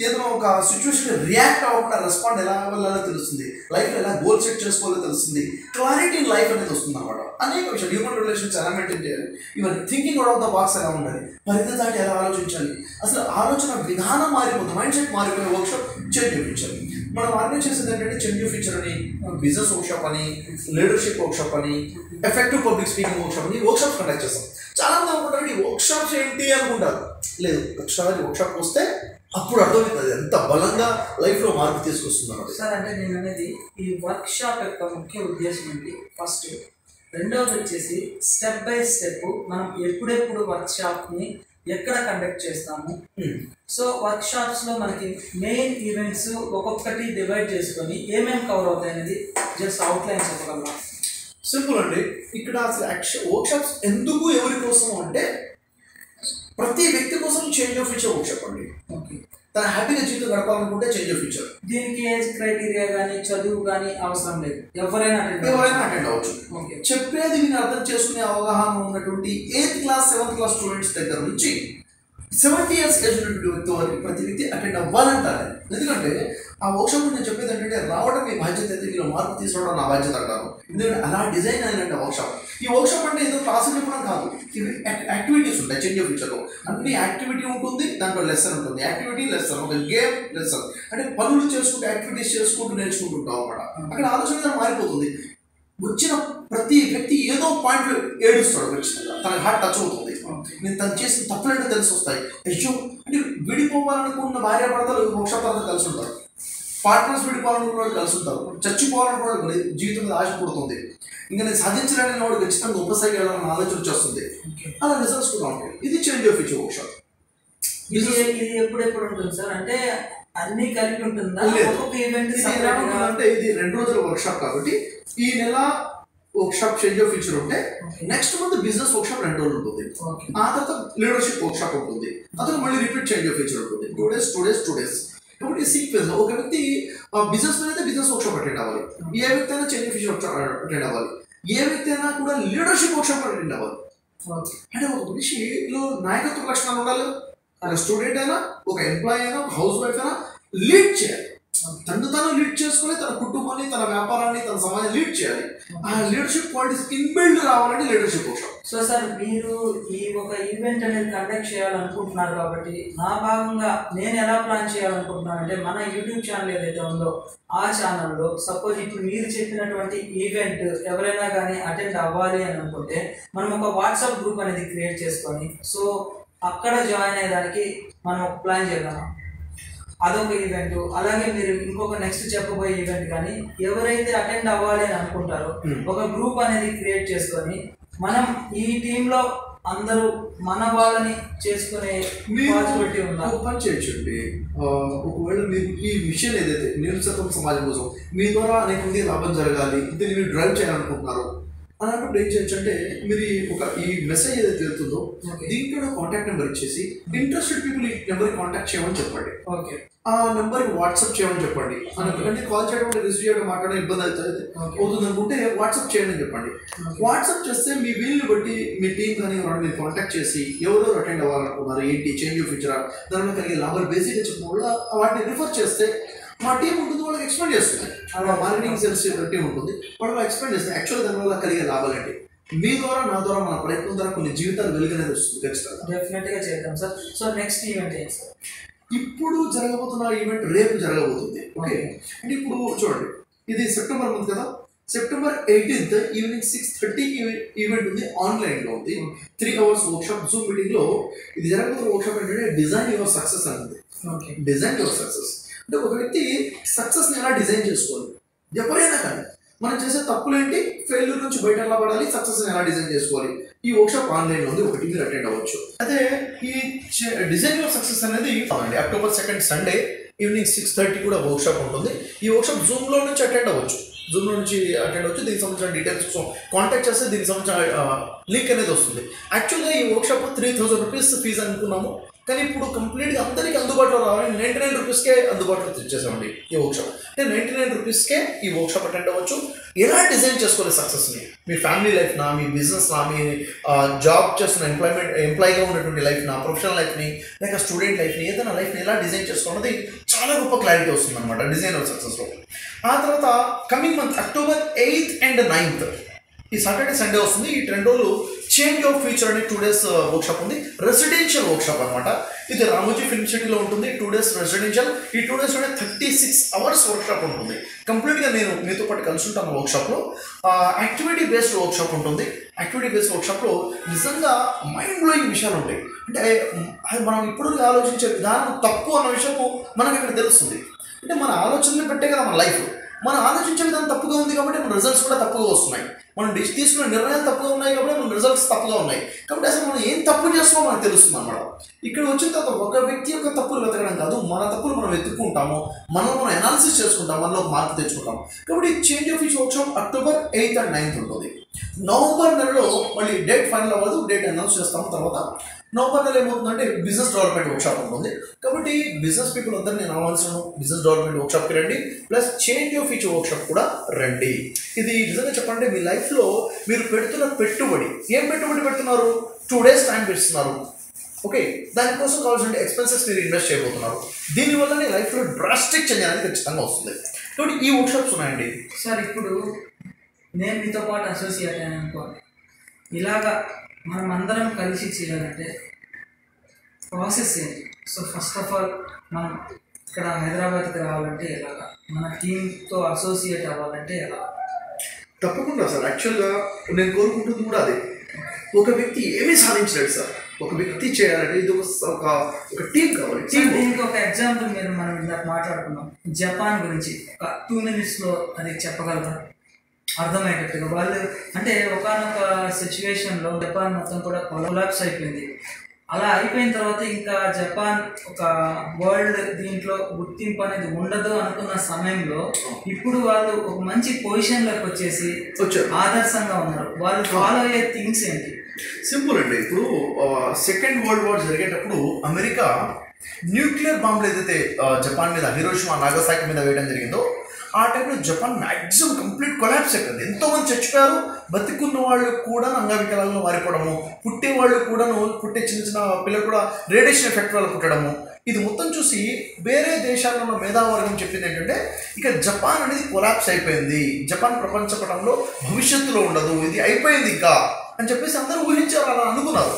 ఏదైనా ఒక సిచ్యువేషన్ రియాక్ట్ అవ్వకుండా రెస్పాండ్ ఎలా అవ్వాలో తెలుస్తుంది. లైఫ్ ఎలా గోల్ సెట్ చేసుకోవాలో తెలుస్తుంది. క్లారిటీ ఇన్ లైఫ్ అనేది వస్తుంది అనమాట అనేక విషయాలు. హ్యూమన్ రిలేషన్స్ ఎలా మెయింటైన్ చేయాలి even thinking out of the box ఎలా ఉండాలి? పరిధి దాటి ఎలా ఆలోచించాలి? అసలు ఆలోచన విధానం మారిపోతుంది. మైండ్ సెట్ మారిపోయే వర్క్షాప్ చేంజ్ ఫ్యూచర్ మనం ఆర్గనైజ్ చేసేది ఏంటంటే చెన్యూ ఫ్యూచర్ అని బిజినెస్ వర్క్షాప్ అని లీడర్షిప్ వర్క్షాప్ అని ఎఫెక్టివ్ పబ్లిక్ స్పీకింగ్ వర్క్షాప్ అని వర్క్షాప్స్ కండక్ట్ చేస్తాం. చాలా మంది అనుకుంటారు ఈ వర్క్షాప్స్ ఏంటి అనుకుంటారు. లేదు ఒకసారి వర్క్షాప్ వస్తే అప్పుడు అర్థమవుతుంది ఎంత బలంగా లైఫ్లో మార్పు తీసుకొస్తున్నారు సార్ అంటే నేను అనేది ఈ వర్క్ షాప్ యొక్క ముఖ్య ఉద్దేశం ఏంటి? ఫస్ట్ రెండవది వచ్చేసి స్టెప్ బై స్టెప్ మనం ఎప్పుడెప్పుడు వర్క్ షాప్ని ఎక్కడ కండక్ట్ చేస్తాము? సో వర్క్ షాప్స్లో మనకి మెయిన్ ఈవెంట్స్ ఒక్కొక్కటి డివైడ్ చేసుకొని ఏమేమి కవర్ అవుతాయి అనేది జస్ట్ అవుట్ లైన్ చెప్పగలరా? సింపుల్ అండి. ఇక్కడ అసలు యాక్షన్ వర్క్షాప్స్ ఎందుకు ఎవరి కోసం అంటే ప్రతి వ్యక్తి కోసం చేంజ్ ఆఫ్ ఫ్యూచర్ వర్క్షాప్ అండి. ఓకే తన హ్యాపీగా జీవితం గడపాలనుకుంటే చేంజ్ ఆఫ్ ఫ్యూచర్ దీనికి ఏజ్ క్రైటీరియా కానీ చదువు కానీ అవసరం లేదు. ఎవరైనా ఎవరైనా. అటెండ్ అవ్వచ్చు. ఓకే. చెప్పేది విని అర్థం చేసుకునే అవగాహన ఉన్నటువంటి eighth class seventh class students దగ్గర నుంచి సెవెంటీ ఇయర్స్ ఏజ్ ఉన్నటువంటి వ్యక్తి ప్రతి వ్యక్తి అటెండ్ అవ్వాలంటారు. ఎందుకంటే ఆ వర్క్షాప్ నేను చెప్పేది ఏంటంటే రావడం మీ బాధ్యత అయితే మీరు మార్పు తీసుకోవడం నా బాధ్యత అంటాను ఎందుకంటే అలా డిజైన్ అయినంటే వర్క్షాప్. ఈ వర్క్షాప్ అంటే ఏదో క్లాసులు చెప్పడం కాదు. ఇవి యాక్టివిటీస్ ఉంటాయి చేంజ్ ఆఫ్ ఫ్యూచర్లో అన్ని యాక్టివిటీ ఉంటుంది దాంట్లో లెసన్ ఉంటుంది. యాక్టివిటీ లెసన్ ఒక గేమ్ లెసన్ అంటే పనులు చేసుకుంటూ యాక్టివిటీస్ చేసుకుంటూ నేర్చుకుంటుంటాం అన్నమాట. అక్కడ ఆలోచన మారిపోతుంది. వచ్చిన ప్రతి వ్యక్తి ఏదో పాయింట్లు ఏడుస్తాడు. ఖచ్చితంగా. తన హార్ట్ టచ్ అవుతుంది. నేను తను చేసిన తప్పులంటే తెలిసి వస్తాయి అయ్యో! అంటే విడిపోవాలనుకున్న భార్య భర్తలు మోక్ష తర్వాత కలిసి ఉంటారు. పార్ట్నర్స్ విడిపోవాలనుకున్న వాళ్ళు కలిసి ఉంటారు చచ్చిపోవాలనుకున్న జీవితం మీద ఆశ పుడుతుంది. ఇంకా నేను సాధించలేని వాడు ఖచ్చితంగా ఉపసైకి వెళ్ళాలని ఆలోచన వచ్చేస్తుంది. అలా రిజల్ట్స్ కూడా ఉంటాయి. ఇది చేంజ్ ఆఫ్ ఫ్యూచర్ వర్క్షాప్ ఇది ఇది ఎప్పుడెప్పుడు ఉంటుంది సార్? అంటే అన్ని కలిపి ఉంటుందా? ఈవెంట్ ఇది రెండు రోజుల వర్క్షాప్ కాబట్టి ఈ నెల వర్క్షాప్ చేంజ్ ఆఫ్ ఫ్యూచర్ ఉంటే నెక్స్ట్ మంత్ బిజినెస్ వర్క్షాప్ రెండు రోజులు ఉంటుంది. ఆ తర్వాత లీడర్షిప్ వర్క్షాప్ ఉంటుంది. ఆ తర్వాత మళ్ళీ రిపీట్ చేంజ్ ఆఫ్ ఫ్యూచర్ ఉంటుంది. Two days two days two days కాబట్టి ఈ సీక్వెన్స్ ఒక వ్యక్తి బిజినెస్ మ్యాన్ అయితే బిజినెస్ వర్క్షాప్ అటెండ్ అవ్వాలి. ఏ వ్యక్తి అయినా ఆఫ్ ఫ్యూచర్ అటెండ్ అవ్వాలి. ఏ వ్యక్తి అయినా కూడా లీడర్షిప్ వర్క్షాప్ అటెండ్ అవ్వాలి. అంటే ఒక మనిషిలో నాయకత్వ లక్షణాలు ఉండాలి ఒక స్టూడెంట్ అయినా ఒక ఎంప్లాయ్ అయినా ఒక హౌస్ వైఫ్ అయినా లీడ్ చేయాలి. తను తను లీడ్ చేసుకుని తన కుటుంబాన్ని తన వ్యాపారాన్ని తన సమాజాన్ని లీడ్ చేయాలి. ఆ లీడర్షిప్ క్వాలిటీస్ ఇన్బిల్డ్ రావాలని లీడర్షిప్ వర్క్షాప్ సో సార్ మీరు ఈ ఒక ఈవెంట్ అనేది కండక్ట్ చేయాలనుకుంటున్నారు కాబట్టి నా భాగంగా నేను ఎలా ప్లాన్ చేయాలనుకుంటున్నాను అంటే మన యూట్యూబ్ ఛానల్ ఏదైతే ఉందో ఆ ఛానల్లో సపోజ్ ఇప్పుడు మీరు చెప్పినటువంటి ఈవెంట్ ఎవరైనా కానీ అటెండ్ అవ్వాలి అని అనుకుంటే మనం ఒక వాట్సాప్ గ్రూప్ అనేది క్రియేట్ చేసుకొని సో అక్కడ జాయిన్ అయ్యేదానికి మనం ప్లాన్ చేద్దాం అదొక ఈవెంట్ అలాగే మీరు ఇంకొక నెక్స్ట్ చెప్పబోయే ఈవెంట్ కానీ ఎవరైతే అటెండ్ అవ్వాలి అని అనుకుంటారో ఒక గ్రూప్ అనేది క్రియేట్ చేసుకొని మనం ఈ టీంలో అందరూ మన వాళ్ళని చేసుకునే పాసిబిలిటీ ఉందా? ఒక పని చేయొచ్చండి ఒకవేళ మీరు ఈ మిషన్ ఏదైతే నిరుసకం సమాజం కోసం మీ ద్వారా అనేక మంది లాభం జరగాలి దీన్ని మీరు డ్రైవ్ చేయాలనుకుంటున్నారు అలాంటప్పుడు ఏం చేయొచ్చు అంటే మీరు ఒక ఈ మెసేజ్ ఏదైతే వెళ్తుందో. దీంట్లో కాంటాక్ట్ నెంబర్ ఇచ్చేసి ఇంట్రెస్టెడ్ పీపుల్ ఈ నెంబర్ కాంటాక్ట్ చేయమని చెప్పండి. ఓకే ఆ నెంబర్కి వాట్సాప్ చేయమని చెప్పండి. అంటే కాల్ చేయడం రిసీవ్ చేయడం మాట్లాడడం ఇబ్బంది అవుతుంది. అవుతుంది అనుకుంటే వాట్సాప్ చేయండి చెప్పండి. వాట్సాప్ చేస్తే మీ వీలుని బట్టి మీ టీం కానీ ఎవరైనా మీరు కాంటాక్ట్ చేసి ఎవరెవరు అటెండ్ అవ్వాలనుకున్నారు ఏంటి చేంజ్ ఆఫ్ ఫ్యూచర్ దానిలో కలిగే లాభాలు బేసిక్గా చెప్పిన వల్ల వాటిని రిఫర్ చేస్తే మా టీం ఉంటుంది వాళ్ళకి ఎక్స్ప్లెయిన్ చేస్తుంది. అలా మార్కెటింగ్ సెల్స్ టీం ఉంటుంది. వాళ్ళు ఎక్స్ప్లెయిన్ చేస్తుంది యాక్చువల్గా దానివల్ల కలిగే లాభాలు ఏంటి? మీ ద్వారా నా ద్వారా మన ప్రయత్నం ద్వారా కొన్ని జీవితాలు వెలుగునేది వస్తుంది ఖచ్చితంగా. డెఫినెట్గా చేద్దాం సార్ సో నెక్స్ట్ ఈవెంట్ ఏంటి సార్ ఇప్పుడు జరగబోతున్న ఈవెంట్ రేపు జరగబోతుంది ఓకే అంటే ఇప్పుడు చూడండి ఇది సెప్టెంబర్ మంత్ కదా? September eighteenth evening six thirty event ఉంది ఆన్లైన్లో ఉంది. త్రీ అవర్స్ వర్క్షాప్ జూమ్ మీటింగ్లో ఇది జరగబోతున్న వర్క్షాప్ ఏంటంటే డిజైన్ యువర్ సక్సెస్ అనేది ఓకే డిజైన్ యువర్ సక్సెస్ అంటే ఒక వ్యక్తి సక్సెస్ని ఎలా డిజైన్ చేసుకోవాలి? ఎవరైనా కానీ మనం చేసే తప్పులు ఏంటి ఫెయిల్యూర్ నుంచి బయట ఎలా పడాలి? సక్సెస్ ఎలా డిజైన్ చేసుకోవాలి? ఈ వర్క్షాప్ ఆన్లైన్లో ఉంది ఒకటి మీరు అటెండ్ అవ్వచ్చు. అదే ఈ డిజైన్ ఆఫ్ సక్సెస్ అనేది అండి October second Sunday evening six thirty కూడా వర్క్షాప్ ఉంటుంది. ఈ వర్క్షాప్ జూమ్లో నుంచి అటెండ్ అవ్వచ్చు. జూమ్లో నుంచి అటెండ్ అవ్వచ్చు. దీనికి సంబంధించిన డీటెయిల్స్ కాంటాక్ట్ చేస్తే దీనికి సంబంధించిన లింక్ అనేది వస్తుంది. యాక్చువల్గా ఈ workshop three thousand rupees fees అనుకున్నాము. కానీ ఇప్పుడు కంప్లీట్గా అందరికీ అందుబాటులో రావాలని నైంటీ నైన్ రూపీస్కే అందుబాటులో తెచ్చేసామండి ఈ వర్క్షాప్ అంటే నైంటీ నైన్ రూపీస్కే ఈ వర్క్షాప్ అటెండ్ అవ్వచ్చు. ఎలా డిజైన్ చేసుకోవాలి సక్సెస్ని మీ ఫ్యామిలీ లైఫ్ నా మీ బిజినెస్ నా మీ జాబ్ చేస్తున్న ఎంప్లాయ్మెంట్ ఎంప్లాయీగా ఉన్నటువంటి లైఫ్ నా ప్రొఫెషనల్ లైఫ్ని లేక స్టూడెంట్ లైఫ్ని ఏదైనా లైఫ్ని ఎలా డిజైన్ చేసుకోవాలన్నది చాలా గొప్ప క్లారిటీ వస్తుంది అనమాట డిజైన్ ఆఫ్ సక్సెస్లో ఆ తర్వాత coming month October eighth and ninth ఈ సాటర్డే సండే వస్తుంది. ఈ రెండు రోజులు చేంజ్ ఆఫ్ ఫ్యూచర్ అనే టూ డేస్ వర్క్షాప్ ఉంది. రెసిడెన్షియల్ వర్క్షాప్ అనమాట ఇది రామోజీ ఫిల్మ్ సిటీలో ఉంటుంది. టూ డేస్ రెసిడెన్షియల్ ఈ టూ డేస్లోనే థర్టీ సిక్స్ అవర్స్ వర్క్షాప్ ఉంటుంది కంప్లీట్గా నేను మీతో పాటు కలిసి ఉంటాను వర్క్షాప్లో యాక్టివిటీ బేస్డ్ వర్క్షాప్ ఉంటుంది. యాక్టివిటీ బేస్డ్ వర్క్షాప్లో నిజంగా మైండ్ బ్లోయింగ్ విషయాలు ఉంటాయి. అంటే అది మనం ఇప్పుడు ఆలోచించే విధానం తప్పు అన్న విషయము మనకు ఇక్కడ తెలుస్తుంది. అంటే మన ఆలోచనలు పెట్టే కదా మన లైఫ్ మనం ఆలోచించే విధానం తప్పుగా ఉంది కాబట్టి మన రిజల్ట్స్ కూడా తప్పుగా వస్తున్నాయి. మనం డిస్ తీసుకున్న నిర్ణయాలు తప్పుగా ఉన్నాయి కాబట్టి మన రిజల్ట్స్ తప్పుగా ఉన్నాయి. కాబట్టి అసలు మనం ఏం తప్పు చేస్తున్నామో మనకు తెలుస్తుంది అన్నమాట. ఇక్కడ వచ్చిన తర్వాత ఒక వ్యక్తి యొక్క తప్పులు వెతకడం కాదు మన తప్పులు మనం వెతుక్కుంటాము మనం మనం అనాలిసిస్ చేసుకుంటాం మనలో మార్పు తెచ్చుకుంటాం కాబట్టి change of each workshop October eighth and ninth ఉంటుంది. నవంబర్ నెలలో మళ్ళీ డేట్ ఫైనల్ అవ్వదు డేట్ అనౌన్స్ చేస్తాము తర్వాత నవంబర్లో ఏమవుతుందంటే బిజినెస్ డెవలప్మెంట్ వర్క్షాప్ ఉంటుంది. కాబట్టి బిజినెస్ పీపుల్ అందరూ నేను ఆహ్వానించను బిజినెస్ డెవలప్మెంట్ వర్క్షాప్కి రండి. Plus change of work workshop కూడా రండి. ఇది నిజంగా చెప్పాలంటే మీ లైఫ్లో మీరు పెడుతున్న పెట్టుబడి ఏం పెట్టుబడి పెడుతున్నారు? టూ డేస్ టైం పెడుతున్నారు. ఓకే దానికోసం కావాల్సిన ఎక్స్పెన్సెస్ మీరు ఇన్వెస్ట్ చేయబోతున్నారు. దీనివల్ల నీ లైఫ్లో డ్రాస్టిక్ చేంజ్ అనేది ఖచ్చితంగా వస్తుంది. కాబట్టి ఈ వర్క్షాప్స్ ఉన్నాయండి. సార్ ఇప్పుడు నేను మీతో పాటు అసోసియేట్ అయ్యాను అనుకోండి. ఇలాగా మనం అందరం కలిసి చేయాలంటే ప్రాసెస్ ఏంటి? సో ఫస్ట్ ఆఫ్ ఆల్ మనం ఇక్కడ హైదరాబాద్కి రావాలంటే ఎలాగా? మన టీంతో అసోసియేట్ అవ్వాలంటే ఎలా? తప్పకుండా సార్. యాక్చువల్గా నేను కోరుకుంటుంది కూడా అదే. ఒక వ్యక్తి ఏమీ సాధించలేడు సార్. ఒక వ్యక్తి చేయాలంటే ఇది ఒక ఒక టీం కావాలి. టీం దీనికి ఒక ఎగ్జాంపుల్ మీరు మనం ఇందాక మాట్లాడుకున్నాం. జపాన్ గురించి ఒక టూ మినిట్స్లో అది చెప్పగలరా? అర్థమయ్యేటట్టుగా. వాళ్ళు అంటే ఒకనొక సిచ్యువేషన్లో జపాన్ మొత్తం కూడా కొలాప్స్ అయిపోయింది. అలా అయిపోయిన తర్వాత ఇంకా జపాన్ ఒక వరల్డ్ దీంట్లో గుర్తింపు అనేది ఉండదు అనుకున్న సమయంలో ఇప్పుడు వాళ్ళు ఒక మంచి పొజిషన్లోకి వచ్చేసి ఆదర్శంగా ఉన్నారు. వాళ్ళు ఫాలో అయ్యే థింగ్స్ ఏంటి? సింపుల్ అండి. ఇప్పుడు సెకండ్ వరల్డ్ వార్ జరిగేటప్పుడు అమెరికా న్యూక్లియర్ బాంబులు ఏదైతే జపాన్ మీద హిరోషిమా నాగసాకి మీద వేయడం జరిగిందో ఆ టైంలో జపాన్ మ్యాక్సిమం కంప్లీట్ కొలాప్స్ అయిపోయింది. ఎంతోమంది చచ్చిపోయారు బతికున్న వాళ్ళు కూడా అంగవికలాలను మారిపోవడము పుట్టే వాళ్ళు కూడాను పుట్టే చిన్న చిన్న పిల్లలు కూడా రేడియేషన్ ఎఫెక్ట్ వల్ల పుట్టడము. ఇది మొత్తం చూసి వేరే దేశాల్లో ఉన్న మేధావర్గం చెప్పింది ఏంటంటే ఇక జపాన్ అనేది కొలాప్స్ అయిపోయింది. జపాన్ ప్రపంచ పటంలో భవిష్యత్తులో ఉండదు ఇది అయిపోయింది ఇంకా అని చెప్పేసి అందరూ ఊహించారు అలా అనుకున్నారు.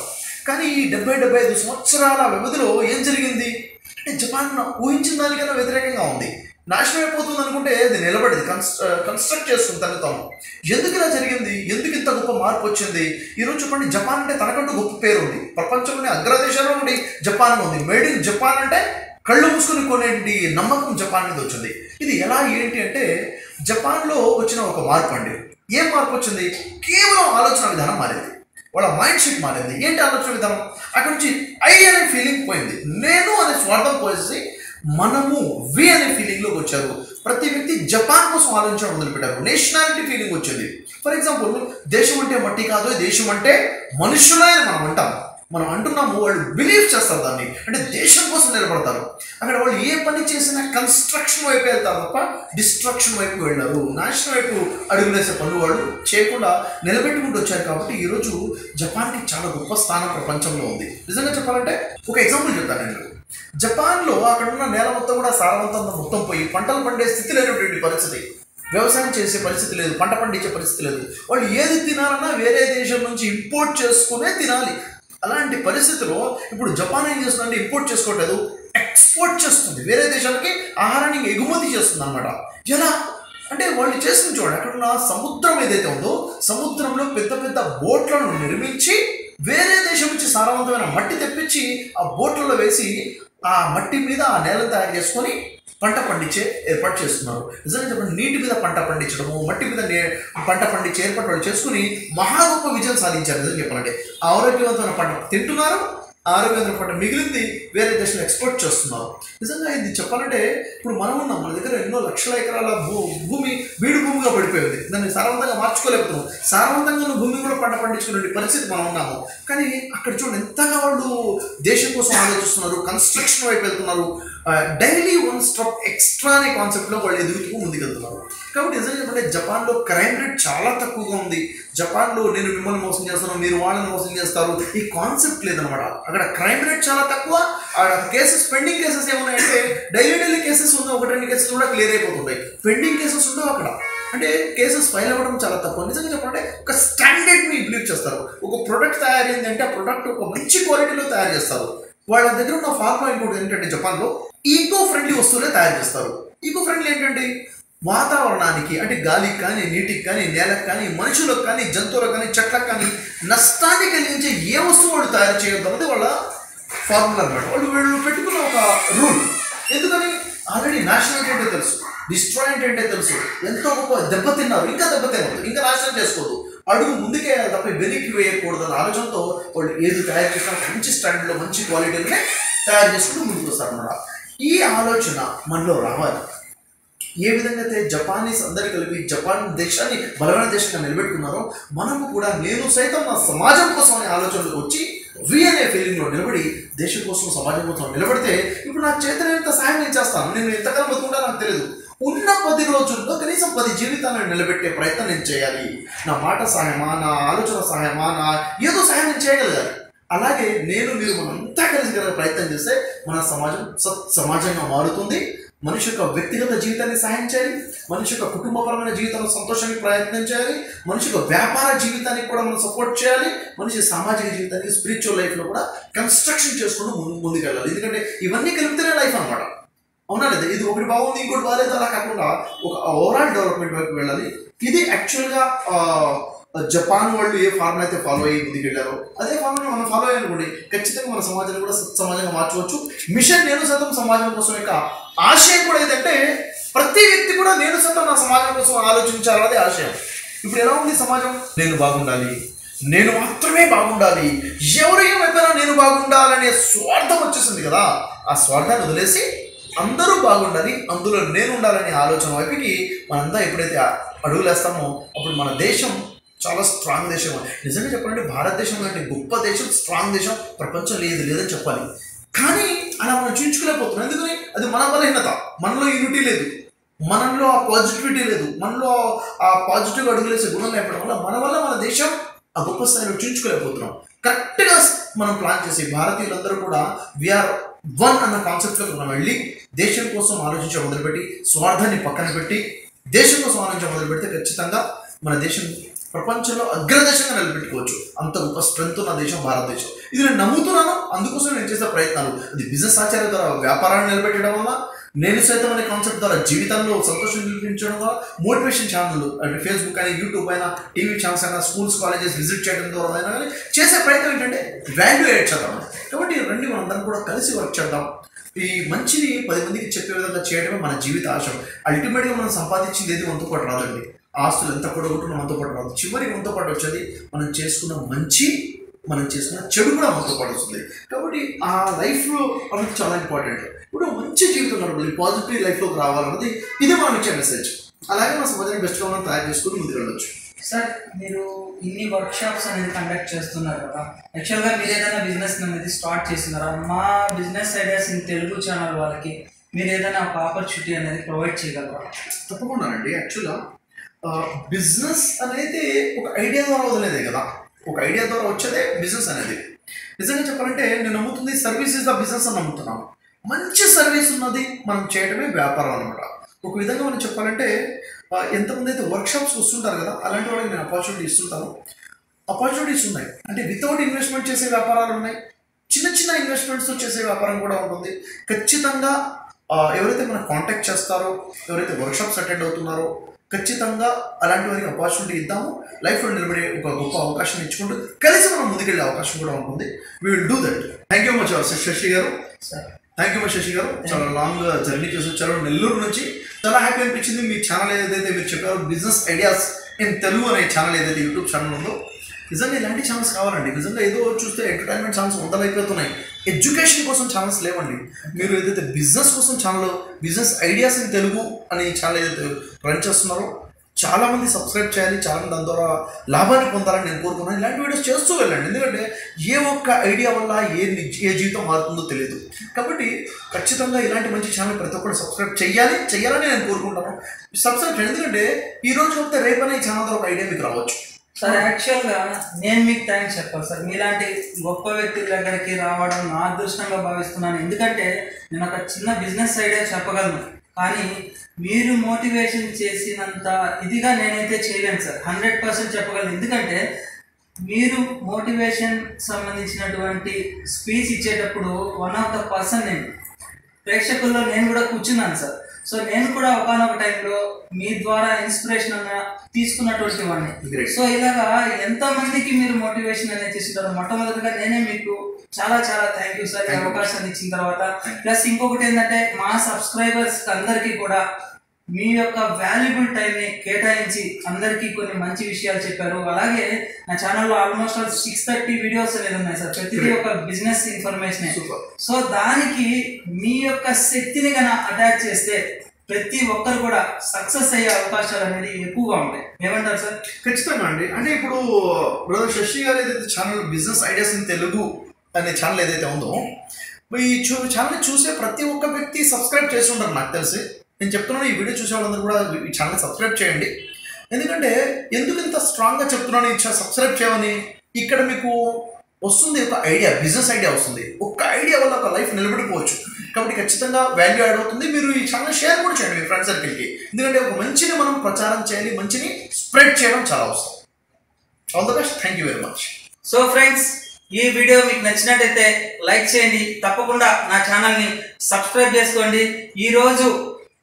కానీ ఈ డెబ్బై డెబ్బై ఐదు సంవత్సరాల వ్యవధిలో ఏం జరిగింది? అంటే జపాన్ ఊహించిన దానికన్నా వ్యతిరేకంగా ఉంది. నాశనం అయిపోతుంది అనుకుంటే అది నిలబడింది. కన్స్ట్ర కన్స్ట్రక్ట్ చేసుకుంది తను తాను. ఎందుకు ఇలా జరిగింది? ఎందుకు ఇంత గొప్ప మార్పు వచ్చింది? ఈరోజు చెప్పండి జపాన్ అంటే తనకంటూ గొప్ప పేరు ఉంది. ప్రపంచంలోని అగ్రదేశాల్లో నుండి జపాన్ ఉంది. మేడ్ ఇన్ జపాన్ అంటే కళ్ళు మూసుకుని కొనేటి నమ్మకం జపాన్ మీద వచ్చింది. ఇది ఎలా ఏంటి అంటే జపాన్లో వచ్చిన ఒక మార్పు అండి. ఏం మార్పు వచ్చింది? కేవలం ఆలోచన విధానం మారింది. వాళ్ళ మైండ్ సెట్ మారింది. ఏంటి ఆలోచన విధానం? అక్కడి నుంచి ఐ అనే ఫీలింగ్ పోయింది. నేను అనే స్వార్థం పోసి మనము వి అనే ఫీలింగ్లోకి వచ్చారు. ప్రతి వ్యక్తి జపాన్ కోసం ఆలోచించడం మొదలుపెట్టారు. నేషనాలిటీ ఫీలింగ్ వచ్చింది. ఫర్ ఎగ్జాంపుల్ దేశం అంటే మట్టి కాదు దేశం అంటే మనుషులే మనం అంటాం. మనం అంటున్నాము వాళ్ళు బిలీవ్ చేస్తారు దాన్ని. అంటే దేశం కోసం నిలబడతారు. అక్కడ వాళ్ళు ఏ పని చేసినా కన్స్ట్రక్షన్ వైపు వెళ్తారు తప్ప డిస్ట్రక్షన్ వైపు వెళ్ళారు. నాశనం వైపు అడుగులేసే పనులు వాళ్ళు చేయకుండా నిలబెట్టుకుంటూ వచ్చారు కాబట్టి ఈరోజు జపాన్కి చాలా గొప్ప స్థానం ప్రపంచంలో ఉంది. నిజంగా చెప్పాలంటే ఒక ఎగ్జాంపుల్ చెప్తాను నేను. జపాన్లో అక్కడ ఉన్న నేల మొత్తం కూడా సారవంతంగా మొత్తం పోయి పంటలు పండే స్థితి లేనటువంటి పరిస్థితి. వ్యవసాయం చేసే పరిస్థితి లేదు పంట పండించే పరిస్థితి లేదు. వాళ్ళు ఏది తినాలన్నా వేరే దేశం నుంచి ఇంపోర్ట్ చేసుకునే తినాలి. అలాంటి పరిస్థితిలో ఇప్పుడు జపాన్ ఏం చేస్తుందంటే ఇంపోర్ట్ చేసుకోవట్లేదు ఎక్స్పోర్ట్ చేస్తుంది. వేరే దేశాలకి ఆహారాన్ని ఎగుమతి చేస్తుంది అనమాట ఎలా? అంటే వాళ్ళు చేస్తుంది చూడండి అక్కడ ఉన్న సముద్రం ఏదైతే ఉందో సముద్రంలో పెద్ద పెద్ద బోట్లను నిర్మించి వేరే దేశం నుంచి సారవంతమైన మట్టి తెప్పించి ఆ బోట్లలో వేసి ఆ మట్టి మీద ఆ నేలను తయారు చేసుకొని పంట పండించే ఏర్పాటు చేస్తున్నారు. నిజంగా చెప్పండి నీటి మీద పంట పండించడము మట్టి మీద నే- పంట పండించే ఏర్పాటు వాళ్ళు చేసుకుని మహా గొప్ప విజయం సాధించారు. నిజంగా చెప్పాలంటే ఆరోగ్యవంతమైన పంట తింటున్నారు ఆరోగ్యవంతమైన పంట మిగిలింది వేరే దేశంలో ఎక్స్పోర్ట్ చేస్తున్నారు నిజంగా ఇది చెప్పాలంటే ఇప్పుడు మనం ఉన్నాం మన దగ్గర ఎన్నో లక్షల ఎకరాల భూ భూమి బీడు భూమిగా పడిపోయింది. దాన్ని సారవంతంగా మార్చుకోలేకపోతున్నాం. సారవంతంగా ఉన్న భూమి కూడా పంట పండించుకునే పరిస్థితి మనం ఉన్నాము. కానీ అక్కడ చూడండి ఎంతగా వాళ్ళు దేశం కోసం ఆలోచిస్తున్నారు కన్స్ట్రక్షన్ వైపు వెళ్తున్నారు. డైలీ వన్ స్టాప్ ఎక్స్ట్రా అనే కాన్సెప్ట్లో వాళ్ళు ఎదుగుతూ ముందుకెళ్తున్నారు. కాబట్టి నిజంగా చెప్పంటే జపాన్లో క్రైమ్ రేట్ చాలా తక్కువగా ఉంది. జపాన్లో నేను మిమ్మల్ని మోసం చేస్తాను మీరు వాళ్ళని మోసం చేస్తారు. ఈ కాన్సెప్ట్ లేదనమాట అక్కడ క్రైమ్ రేట్ చాలా తక్కువ. అక్కడ కేసెస్ పెండింగ్ కేసెస్ ఏమున్నాయంటే డైలీ డైలీ కేసెస్ ఉన్న ఒకటి రెండు కేసెస్ కూడా క్లియర్ అయిపోతుంటాయి. పెండింగ్ కేసెస్ ఉండవు అక్కడ. అంటే కేసెస్ ఫైల్ అవ్వడం చాలా తక్కువ. నిజంగా చెప్పాలంటే ఒక స్టాండర్డ్ని ఇంప్లీవ్ చేస్తారు. ఒక ప్రొడక్ట్ తయారైంది అంటే ఆ ప్రొడక్ట్ ఒక మంచి క్వాలిటీలో తయారు చేస్తారు. వాళ్ళ దగ్గర ఉన్న ఫార్మా ఇంకోటి ఏంటంటే జపాన్లో ఈకో ఫ్రెండ్లీ వస్తువులే తయారు చేస్తారు. ఈకో ఫ్రెండ్లీ ఏంటంటే వాతావరణానికి అంటే గాలికి కానీ నీటికి కానీ నేలకు కానీ మనుషులకు కానీ జంతువులకు కానీ చెట్లకు కానీ నష్టాన్ని కలిగించే ఏ వస్తువు వాళ్ళు తయారు చేయడం అన్నది వాళ్ళ ఫార్ములా అనమాట వాళ్ళు వీళ్ళు పెట్టుకున్న ఒక రూల్. ఎందుకని? ఆల్రెడీ నాశనం ఏంటో తెలుసు. డిస్ట్రాయ్ ఏంటంటే తెలుసు. ఎంతో గొప్ప దెబ్బతిన్నారు ఇంకా దెబ్బతిన్నారు ఇంకా నాశనం చేసుకోవద్దు. అడుగు ముందుకే తప్ప వెనక్కి వేయకూడదు అన్న ఆలోచనతో వాళ్ళు ఏది తయారు చేసినా మంచి స్టాండర్డ్లో మంచి క్వాలిటీలోనే తయారు చేసుకుంటూ ముందుకు వస్తారన్నమాట. ఈ ఆలోచన మనలో రావాలి. ఏ విధంగా అయితే జపానీస్ అందరు కలిపి జపాన్ దేశాన్ని బలమైన దేశంగా నిలబెట్టుకున్నారో మనము కూడా నేను సైతం నా సమాజం కోసం అనే ఆలోచనలకు వచ్చి వి అనే ఫీలింగ్లో నిలబడి దేశం కోసం సమాజం కోసం నిలబడితే ఇప్పుడు నా చేతనైనంత సహాయం నేను చేస్తాను. నేను ఎంతకాలం బతుకుంటా నాకు తెలియదు ఉన్న పది రోజుల్లో కనీసం పది జీవితాలను నిలబెట్టే ప్రయత్నం నేను చేయాలి. నా మాట సహాయమా నా ఆలోచన సహాయమా నా ఏదో సహాయం నేను చేయగలగాలి. అలాగే నేను మీరు మనంతా కలిసి కనుక ప్రయత్నం చేస్తే మన సమాజం సత్ సమాజంగా మారుతుంది. మనిషి యొక్క వ్యక్తిగత జీవితాన్ని సహాయం చేయాలి. మనిషి యొక్క కుటుంబపరమైన జీవితంలో సంతోషానికి ప్రయత్నం చేయాలి. మనిషి యొక్క వ్యాపార జీవితానికి కూడా మనం సపోర్ట్ చేయాలి. మనిషి సామాజిక జీవితానికి స్పిరిచువల్ లైఫ్లో కూడా కన్స్ట్రక్షన్ చేసుకుంటూ ముందు ముందుకెళ్ళాలి. ఎందుకంటే ఇవన్నీ కలిపితేనే లైఫ్ అనమాట అవునా లేదా? ఇది ఒకటి బాగుంది ఇంకోటి బాగాలేదు అలా కాకుండా ఒక ఓవరాల్ డెవలప్మెంట్ వైపు వెళ్ళాలి. ఇది యాక్చువల్గా జపాన్ వాళ్ళు ఏ ఫార్ములా అయితే ఫాలో అయ్యి ముందుకు వెళ్ళారో అదే ఫార్ములా మనం ఫాలో అయ్యనుకోండి ఖచ్చితంగా మన సమాజాన్ని కూడా సమాజంగా మార్చవచ్చు మిషన్ నేను సతం సమాజం కోసం యొక్క ఆశయం కూడా ఏంటంటే ప్రతి వ్యక్తి కూడా నేను సతం నా సమాజం కోసం ఆలోచించాలన్నది ఆశయం. ఇప్పుడు ఎలా ఉంది సమాజం? నేను బాగుండాలి. నేను మాత్రమే బాగుండాలి. ఎవరు ఏమైపోయినా నేను బాగుండాలనే స్వార్థం వచ్చేసింది కదా. ఆ స్వార్థాన్ని వదిలేసి అందరూ బాగుండాలి అందులో నేను ఉండాలనే ఆలోచన వైపుకి మనంతా ఎప్పుడైతే అడుగులేస్తామో అప్పుడు మన దేశం చాలా స్ట్రాంగ్ దేశం నిజంగా చెప్పాలంటే భారతదేశం లాంటి గొప్ప దేశం స్ట్రాంగ్ దేశం ప్రపంచం లేదు లేదని చెప్పాలి. కానీ అలా మనం చూపించుకోలేకపోతున్నాం ఎందుకని? అది మన బలహీనత. మనలో యూనిటీ లేదు. మనలో ఆ పాజిటివిటీ లేదు. మనలో ఆ పాజిటివ్ అడుగులేసే గుణం లేకపోవడం వల్ల మన వల్ల మన దేశం ఆ గొప్ప స్థాయిలో చూపించుకోలేకపోతున్నాం కరెక్ట్గా మనం ప్లాన్ చేసి భారతీయులందరూ కూడా వీఆర్ వన్ అన్న కాన్సెప్ట్లోకి మనం వెళ్ళి దేశం కోసం ఆలోచించడం మొదలుపెట్టి స్వార్థాన్ని పక్కన పెట్టి దేశం కోసం ఆలోచించడం మొదలు పెడితే ఖచ్చితంగా మన దేశం ప్రపంచంలో అగ్రదేశంగా నిలబెట్టుకోవచ్చు. అంత గొప్ప స్ట్రెంత్ ఉన్న దేశం భారతదేశం. ఇది నేను నమ్ముతున్నాను. అందుకోసం నేను చేసే ప్రయత్నాలు. అది బిజినెస్ ఆచార్య ద్వారా వ్యాపారాన్ని నిలబెట్టడం వల్ల నేను సైతం అనే కాన్సెప్ట్ ద్వారా జీవితంలో సంతోషం నిలిపించడం వల్ల మోటివేషన్ ఛానల్ అంటే ఫేస్బుక్ అయినా యూట్యూబ్ అయినా టీవీ ఛానల్స్ అయినా స్కూల్స్ కాలేజెస్ విజిట్ చేయడం ద్వారా అయినా కానీ చేసే ప్రయత్నం ఏంటంటే వాల్యూ యాడ్ చేద్దాం. కాబట్టి ఈ మనం మనందరం కూడా కలిసి వర్క్ చేద్దాం. ఈ మంచిని పది మందికి చెప్పే విధంగా చేయడమే మన జీవిత ఆశయం అల్టిమేట్గా మనం సంపాదించింది ఏది వంతుకోవటం రాదండి. ఆస్తులు ఎంత కూడగొట్టు మనతో పాటు రాదు చివరికి మనతో పాటు వచ్చేది మనం చేసుకున్న మంచి మనం చేసుకున్న చెడు కూడా మనతో పాటు వస్తుంది. కాబట్టి ఆ లైఫ్లో అనేది చాలా ఇంపార్టెంట్. ఇప్పుడు మంచి జీవితం గడపాలి పాజిటివ్ లైఫ్లోకి రావాలన్నది ఇది మనం ఇచ్చే మెసేజ్ అలాగే మన సమాజాన్ని బెస్ట్గా మనం తయారు చేసుకుని ముందుకు వెళ్ళొచ్చు. సార్ మీరు ఇన్ని వర్క్ షాప్స్ అనేది కండక్ట్ చేస్తున్నారు కదా. యాక్చువల్గా మీరు ఏదైనా బిజినెస్ అనేది స్టార్ట్ చేస్తున్నారా? మా business ideas in Telugu channel వాళ్ళకి మీరు ఏదైనా ఒక ఆపర్చునిటీ అనేది ప్రొవైడ్ చేయగలరా? తప్పకుండా అండి. యాక్చువల్గా బిజినెస్ అనేది ఒక ఐడియా ద్వారా వదిలేదే కదా. ఒక ఐడియా ద్వారా వచ్చేదే బిజినెస్ అనేది. నిజంగా చెప్పాలంటే నేను నమ్ముతుంది సర్వీస్ ఇస్ ద బిజినెస్ అని నమ్ముతున్నాను. మంచి సర్వీస్ ఉన్నది మనం చేయడమే వ్యాపారం అనమాట ఒక విధంగా మనం చెప్పాలంటే ఎంతమంది అయితే వర్క్షాప్స్ వస్తుంటారు కదా అలాంటి వాళ్ళకి నేను ఆపర్చునిటీ ఇస్తుంటాను. ఆపర్చునిటీస్ ఉన్నాయి. అంటే వితౌట్ ఇన్వెస్ట్మెంట్ చేసే వ్యాపారాలు ఉన్నాయి. చిన్న చిన్న ఇన్వెస్ట్మెంట్స్తో చేసే వ్యాపారం కూడా ఉంటుంది. ఖచ్చితంగా ఎవరైతే మనం కాంటాక్ట్ చేస్తారో ఎవరైతే వర్క్షాప్స్ అటెండ్ అవుతున్నారో ఖచ్చితంగా అలాంటి వారికి ఆపర్చునిటీ ఇద్దాము. లైఫ్లో నిలబడే ఒక గొప్ప అవకాశం ఇచ్చుకుంటూ కలిసి మనం ముందుకెళ్ళే అవకాశం కూడా ఉంటుంది. We will do that thank you much Shashi garu. Thank you much Shashi గారు. చాలా లాంగ్ జర్నీ చేసి వచ్చారు. నెల్లూరు నుంచి చాలా హ్యాపీ అనిపించింది. మీ ఛానల్ ఏదైతే మీరు చెప్పారో బిజినెస్ ఐడియాస్ ఇన్ తెలుగు అనే ఛానల్ ఏదైతే యూట్యూబ్ ఛానల్ ఉందో నిజంగా ఇలాంటి ఛానల్స్ కావాలండి. నిజంగా ఏదో చూస్తే ఎంటర్టైన్మెంట్ ఛానల్స్ వందలైపోతున్నాయి. ఎడ్యుకేషన్ కోసం ఛానల్స్ లేవండి. మీరు ఏదైతే బిజినెస్ కోసం channel business ideas in Telugu అనే ఛానల్ ఏదైతే రన్ చేస్తున్నారో చాలామంది సబ్స్క్రైబ్ చేయాలి చాలామంది దాని ద్వారా లాభాన్ని పొందాలని నేను కోరుకున్నాను ఇలాంటి వీడియోస్ చేస్తూ వెళ్ళండి. ఎందుకంటే ఏ ఒక్క ఐడియా వల్ల ఏ ఏ జీవితం మారుతుందో తెలియదు. కాబట్టి ఖచ్చితంగా ఇలాంటి మంచి ఛానల్ ప్రతి ఒక్కరు సబ్స్క్రైబ్ చేయాలి చేయాలని నేను కోరుకుంటాను సబ్స్క్రైబ్ చేయండి. ఎందుకంటే ఈ రోజు చెప్తే రేపనే ఈ ఛానల్ ద్వారా ఒక ఐడియా మీకు రావచ్చు. సార్ యాక్చువల్గా నేను మీకు థ్యాంక్స్ చెప్పాలి. సార్ మీలాంటి గొప్ప వ్యక్తుల దగ్గరికి రావడం నా అదృష్టంగా భావిస్తున్నాను. ఎందుకంటే నేను ఒక చిన్న బిజినెస్ ఐడియా చెప్పగలను. కానీ మీరు మోటివేషన్ చేసినంత ఇదిగా నేనైతే చేయలేను సార్ హండ్రెడ్ పర్సెంట్ చెప్పగలను. ఎందుకంటే మీరు మోటివేషన్ సంబంధించినటువంటి స్పీచ్ ఇచ్చేటప్పుడు వన్ ఆఫ్ ద పర్సన్ నేను. ప్రేక్షకుల్లో నేను కూడా కూర్చున్నాను సార్ సో నేను కూడా ఒకనొక టైంలో మీ ద్వారా ఇన్స్పిరేషన్ అన్న తీసుకున్నటువంటి వాడిని. సో ఇలాగా ఎంత మందికి మీరు మోటివేషన్ అనేది చేసింటారు మొట్టమొదటిగా నేనే మీకు చాలా చాలా థ్యాంక్ యూ సార్ ఈ అవకాశాన్ని ఇచ్చిన తర్వాత. ప్లస్ ఇంకొకటి ఏంటంటే మా సబ్స్క్రైబర్స్ అందరికీ కూడా మీ యొక్క వాల్యుబుల్ టైంని కేటాయించి అందరికీ కొన్ని మంచి విషయాలు చెప్పారు. అలాగే నా ఛానల్లో almost all six thirty videos అనేది ఉన్నాయి సార్. ప్రతిదీ ఒక బిజినెస్ ఇన్ఫర్మేషన్. సో దానికి మీ యొక్క శక్తిని కనుక అటాచ్ చేస్తే ప్రతి ఒక్కరు కూడా సక్సెస్ అయ్యే అవకాశాలు అనేది ఎక్కువగా ఉంటాయి. ఏమంటారు సార్? ఖచ్చితంగా అండి. అంటే ఇప్పుడు బ్రదర్ శశి గారు ఏదైతే channel business ideas in Telugu అనే ఛానల్ ఏదైతే ఉందో ఈ ఛానల్ చూసే ప్రతి ఒక్క వ్యక్తి సబ్స్క్రైబ్ చేసి ఉంటారు నాకు తెలిసి. నేను చెప్తున్నాను ఈ వీడియో చూసే వాళ్ళందరూ కూడా ఈ ఛానల్ సబ్స్క్రైబ్ చేయండి. ఎందుకంటే ఎందుకు ఇంత స్ట్రాంగ్గా చెప్తున్నాను ఈ సబ్స్క్రైబ్ చేయమని? ఇక్కడ మీకు వస్తుంది ఒక ఐడియా బిజినెస్ ఐడియా వస్తుంది. ఒక్క ఐడియా వల్ల ఒక లైఫ్ నిలబడిపోవచ్చు. కాబట్టి ఖచ్చితంగా వాల్యూ యాడ్ అవుతుంది. మీరు ఈ ఛానల్ షేర్ కూడా చేయండి మీ ఫ్రెండ్ సర్కిల్కి ఎందుకంటే ఒక మంచిని మనం ప్రచారం చేయాలి మంచిని స్ప్రెడ్ చేయడం చాలా అవసరం. All the best thank you very much so friends ఈ వీడియో మీకు నచ్చినట్టయితే లైక్ చేయండి. తప్పకుండా నా ఛానల్ని సబ్స్క్రైబ్ చేసుకోండి. ఈరోజు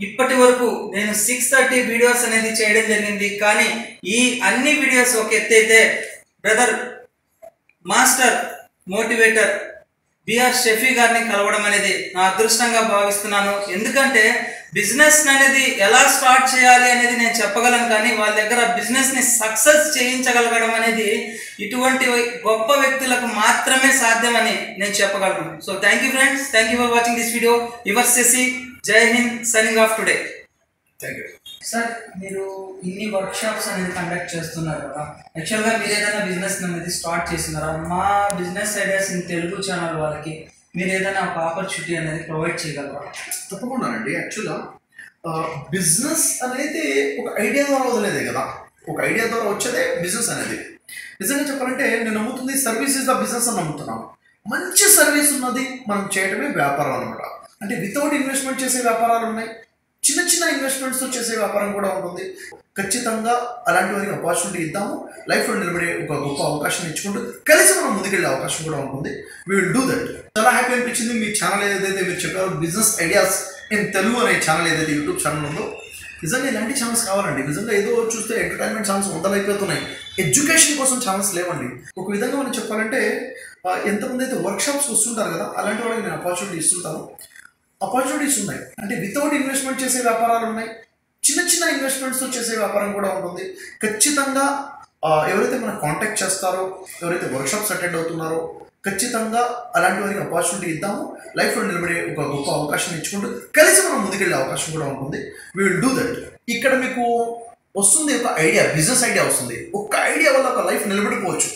ఇప్పటి వరకు నేను సిక్స్ థర్టీ వీడియోస్ అనేది చేయడం జరిగింది. కానీ ఈ అన్ని వీడియోస్ ఒక ఎత్తైతే brother master motivator BR Shafi గారిని కలవడం అనేది నా అదృష్టంగా భావిస్తున్నాను. ఎందుకంటే బిజినెస్ అనేది ఎలా స్టార్ట్ చేయాలి అనేది నేను చెప్పగలను కానీ వాళ్ళ దగ్గర బిజినెస్ని సక్సెస్ చేయించగలగడం అనేది ఇటువంటి గొప్ప వ్యక్తులకు మాత్రమే సాధ్యమని నేను చెప్పగలను. So thank you friends thank you for watching this video your Shashi Jai Hind signing off today. Thank you sir మీరు ఇన్ని వర్క్ షాప్స్ అనేది కండక్ట్ చేస్తున్నారు కదా. యాక్చువల్గా మీరు ఏదైనా బిజినెస్ అనేది స్టార్ట్ చేస్తున్నారా? మా business ideas in Telugu channel వాళ్ళకి మీరు ఏదైనా ఒక ఆపర్చునిటీ అనేది ప్రొవైడ్ చేయగలరా? తప్పకుండా అండి. యాక్చువల్గా బిజినెస్ అనేది ఒక ఐడియా ద్వారా వదిలేదే కదా. ఒక ఐడియా ద్వారా వచ్చేదే బిజినెస్ అనేది. నిజంగా చెప్పాలంటే నేను నమ్ముతుంది సర్వీస్ ఇస్ ద బిజినెస్ అని నమ్ముతున్నాను. మంచి సర్వీస్ ఉన్నది మనం చేయడమే వ్యాపారం అనమాట అంటే వితౌట్ ఇన్వెస్ట్మెంట్ చేసే వ్యాపారాలు ఉన్నాయి. చిన్న చిన్న ఇన్వెస్ట్మెంట్స్ చేసే వ్యాపారం కూడా ఉంటుంది. ఖచ్చితంగా అలాంటి వారికి ఆపర్చునిటీ ఇద్దాము. లైఫ్లో నిలబడే ఒక గొప్ప అవకాశం ఇచ్చుకుంటూ కలిసి మనం ముందుకెళ్ళే అవకాశం కూడా ఉంటుంది. వీ విల్ డూ దట్ చాలా హ్యాపీ అనిపించింది. మీ ఛానల్ ఏదైతే మీరు చెప్పారో బిజినెస్ ఐడియాస్ ఇన్ తెలుగు అనే ఛానల్ ఏదైతే యూట్యూబ్ ఛానల్ ఉందో నిజంగా ఇలాంటి ఛానల్స్ కావాలండి. నిజంగా ఏదో చూస్తే ఎంటర్టైన్మెంట్ ఛానల్స్ వందలైపోతున్నాయి. ఎడ్యుకేషన్ కోసం ఛానల్స్ లేవండి. ఒక విధంగా మనం చెప్పాలంటే ఎంతమంది అయితే వర్క్షాప్స్ వస్తుంటారు కదా అలాంటి వాళ్ళకి నేను ఆపర్చునిటీ ఇస్తుంటాను. ఆపర్చునిటీస్ ఉన్నాయి. అంటే వితౌట్ ఇన్వెస్ట్మెంట్ చేసే వ్యాపారాలు ఉన్నాయి. చిన్న చిన్న ఇన్వెస్ట్మెంట్స్ చేసే వ్యాపారం కూడా ఉంటుంది. ఖచ్చితంగా ఎవరైతే మనం కాంటాక్ట్ చేస్తారో ఎవరైతే వర్క్షాప్స్ అటెండ్ అవుతున్నారో ఖచ్చితంగా అలాంటి వారికి ఆపర్చునిటీ ఇద్దాము. లైఫ్లో నిలబడే ఒక గొప్ప అవకాశం ఇచ్చుకుంటూ కలిసి మనం ముందుకెళ్ళే అవకాశం కూడా ఉంటుంది. వీ విల్ డూ దట్ ఇక్కడ మీకు వస్తుంది ఒక ఐడియా బిజినెస్ ఐడియా వస్తుంది. ఒక్క ఐడియా వల్ల ఒక లైఫ్ నిలబడిపోవచ్చు.